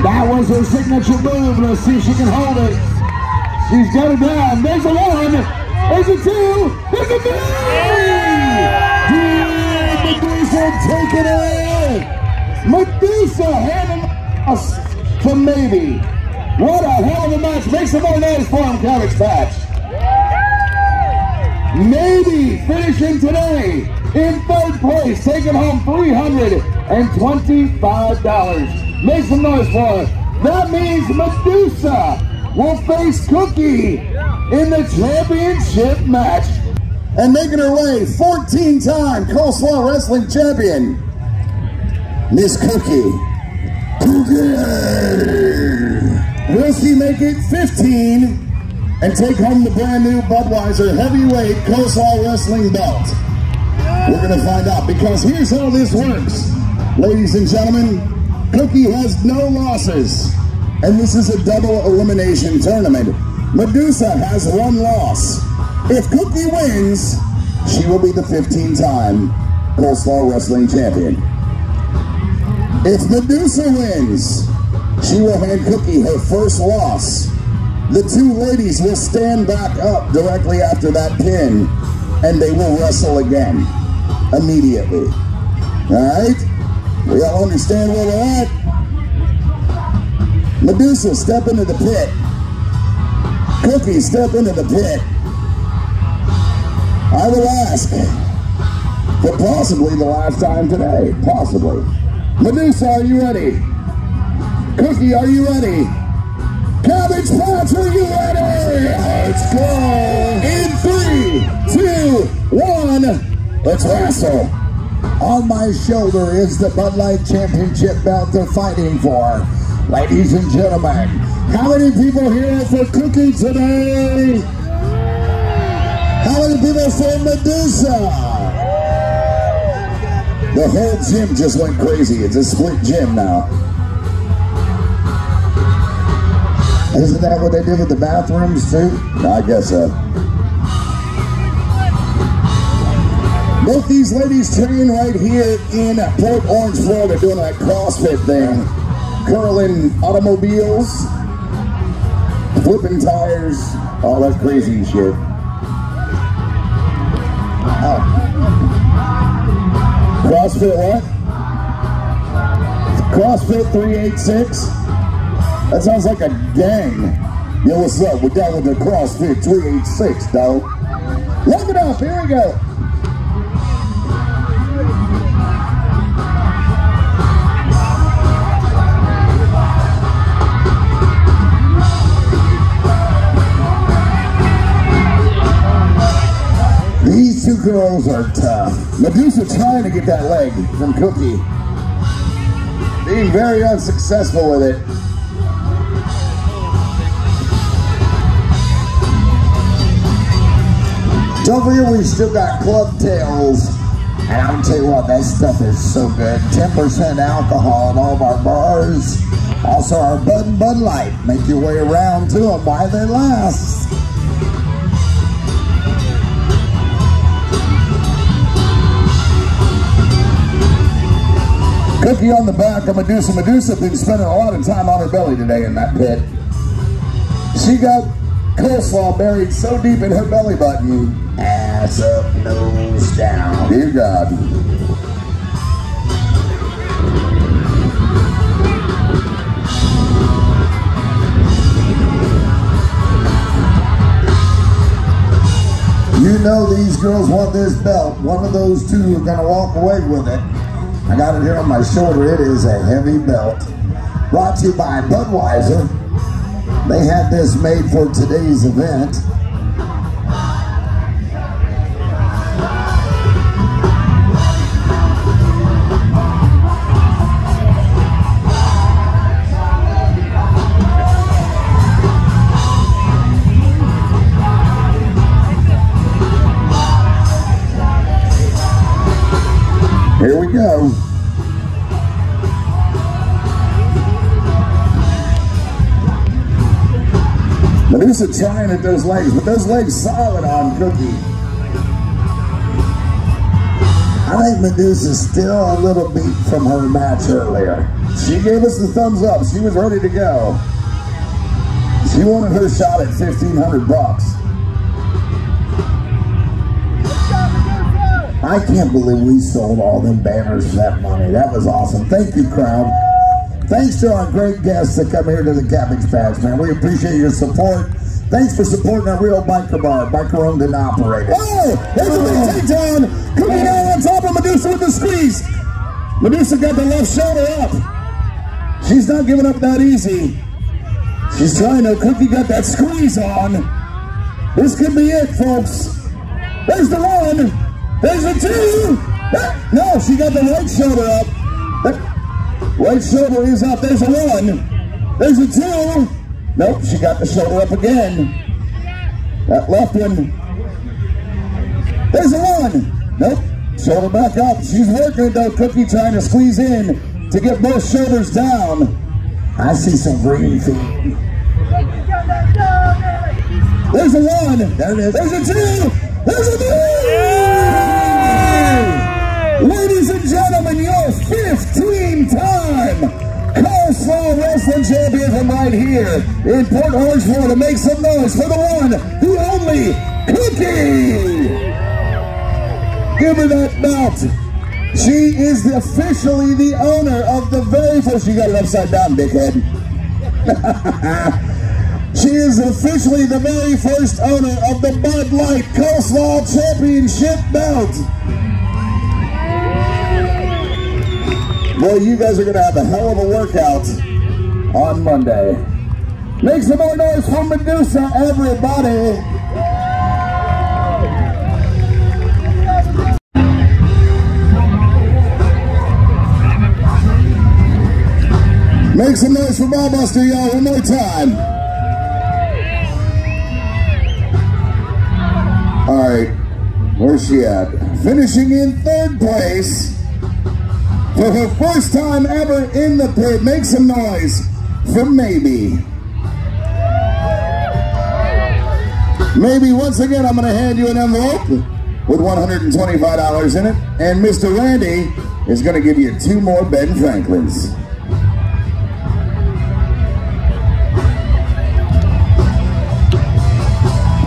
That was her signature move. Let's see if she can hold it. She's got it down. There's a one. There's a two. There's a three. Medusa taking it in? Medusa handing us to maybe. What a hell of a match. Make some more noise for him, Cabbage Patch. Maybe finishing today in third place, taking home $325. Make some noise for her. That means Medusa will face Cookie in the championship match. And making her way, 14-time Coleslaw Wrestling Champion, Miss Cookie. Cookie! Will she make it 15 and take home the brand new Budweiser heavyweight coleslaw wrestling belt? We're going to find out because here's how this works. Ladies and gentlemen, Cookie has no losses. And this is a double elimination tournament. Medusa has one loss. If Cookie wins, she will be the 15-time Coleslaw Wrestling Champion. If Medusa wins, she will hand Cookie her first loss. The two ladies will stand back up directly after that pin, and they will wrestle again immediately. All right? We all understand where we're at? Medusa, step into the pit. Cookie, step into the pit. I will ask for possibly the last time today. Possibly. Medusa, are you ready? Cookie, are you ready? Cabbage Patch, are you ready? Let's go. In three, two, one, let's wrestle. On my shoulder is the Bud Light Championship belt they're fighting for. Ladies and gentlemen, how many people here for Cookie today? How many people for Medusa? The whole gym just went crazy. It's a split gym now. Isn't that what they did with the bathrooms too? I guess so. Both these ladies train right here in Port Orange, Florida, doing that CrossFit thing. Curling automobiles, flipping tires, all that crazy shit. Oh. CrossFit what? CrossFit 386? That sounds like a gang. Yo, what's up? We're down with the CrossFit 386, dog. Look it up. Here we go. Two girls are tough. Medusa trying to get that leg from Cookie. Being very unsuccessful with it. Don't forget we still got Clubtails. And I'll tell you what, that stuff is so good. 10% alcohol in all of our bars. Also our Bud and Bud Light. Make your way around to them while they last. Cookie on the back of Medusa. Medusa been spending a lot of time on her belly today in that pit. She got coleslaw buried so deep in her belly button. Ass up, nose down. Dear God. You know these girls want this belt. One of those two are gonna walk away with it. I got it here on my shoulder. It is a heavy belt. Brought to you by Budweiser. They had this made for today's event. Go. Medusa trying at those legs, but those legs solid on Cookie. I think Medusa's still a little beat from her match earlier. She gave us the thumbs up. She was ready to go. She wanted her shot at 1500 bucks. I can't believe we sold all them banners for that money. That was awesome. Thank you, crowd. Thanks to our great guests that come here to the Cabbage Patch, man. We appreciate your support. Thanks for supporting our real biker bar, biker owned and operated. Oh, there's a big takedown. Cookie down on top of Medusa with the squeeze. Medusa got the left shoulder up. She's not giving up that easy. She's trying to, Cookie got that squeeze on. This could be it, folks. There's the one. There's the two. Ah, no, she got the right shoulder up. Ah, right shoulder is up. There's a one. There's a two. Nope, she got the shoulder up again. That left one. There's a one. Nope. Shoulder back up. She's working though. Cookie trying to squeeze in to get both shoulders down. I see some green feet. There's a one. There it is. There's a two. There's a three. Ladies and gentlemen, your 15-time Coleslaw Wrestling Champion from right here in Port Orange, Florida. Make some noise for the one, the only, Cookie. Give her that belt. She is officially the owner of the very first. You got it upside down, dickhead. [laughs] She is officially the very first owner of the Bud Light Coleslaw Championship belt. Boy, you guys are going to have a hell of a workout on Monday. Make some more noise for Medusa, everybody. Make some noise for Ballbuster, y'all, one more time. All right, where's she at? Finishing in third place for her first time ever in the pit. Make some noise for Maybe. Maybe once again, I'm going to hand you an envelope with $125 in it, and Mr. Randy is going to give you two more Ben Franklins.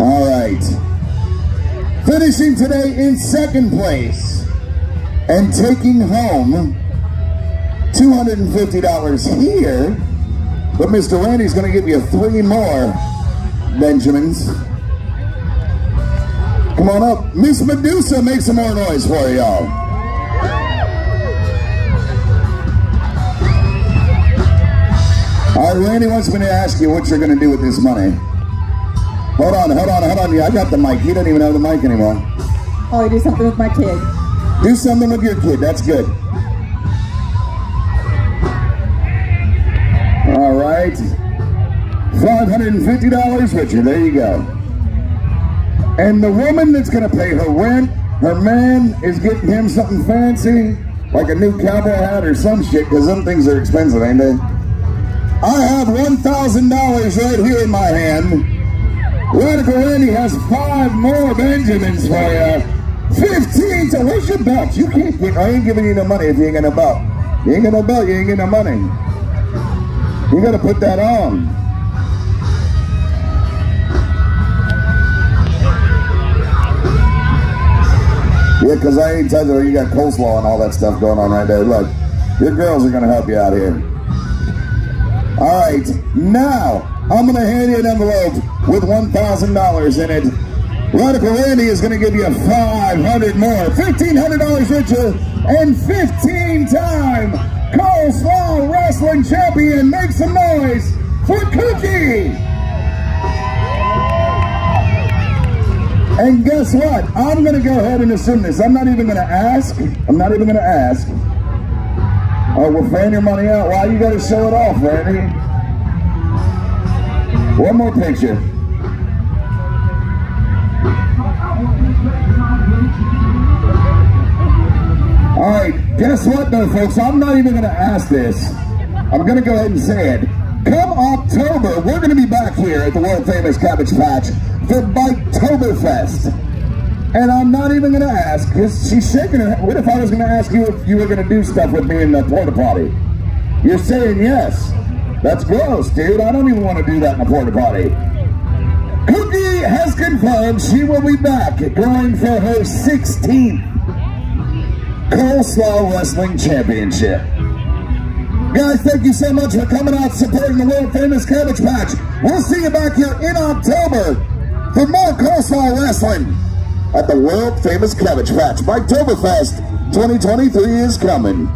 All right. Finishing today in second place and taking home $250 here. But Mr. Randy's going to give you three more Benjamins. Come on up. Miss Medusa, make some more noise for y'all. All right, Randy wants me to ask you what you're going to do with this money. Hold on, hold on, hold on. Yeah, I got the mic. He doesn't even have the mic anymore. Oh, I do something with my kid. Do something with your kid. That's good. All right. $550, Richard. There you go. And the woman that's going to pay her rent, her man is getting him something fancy, like a new cowboy hat or some shit, because some things are expensive, ain't they? I have $1,000 right here in my hand. Radical Randy has five more Benjamins for you. 15 to, where's your belt? You can't get, I ain't giving you no money if you ain't got no belt. You ain't got no belt, you ain't get no money. You gotta put that on. Yeah, because I ain't telling you, you got coleslaw and all that stuff going on right there. Look, your girls are gonna help you out here. All right, now I'm gonna hand you an envelope with $1,000 in it. Radical Randy is gonna give you 500 more, $1,500 richer, and 15-time Coleslaw Wrestling Champion. Make some noise for Cookie! And guess what? I'm gonna go ahead and assume this. I'm not even gonna ask. I'm not even gonna ask. Oh, we're paying your money out. Why you gotta show it off, Randy? One more picture. All right, guess what though, folks? I'm not even gonna ask this. I'm gonna go ahead and say it. Come October, we're gonna be back here at the world famous Cabbage Patch for Biketoberfest. And I'm not even gonna ask, because she's shaking her head. What if I was gonna ask you if you were gonna do stuff with me in the porta potty? You're saying yes. That's gross, dude. I don't even want to do that in the porta potty. Cookie has confirmed she will be back going for her 16th Coleslaw Wrestling Championship. Guys, thank you so much for coming out supporting the world famous Cabbage Patch. We'll see you back here in October for more Coleslaw Wrestling at the world famous Cabbage Patch. Biketoberfest 2023 is coming.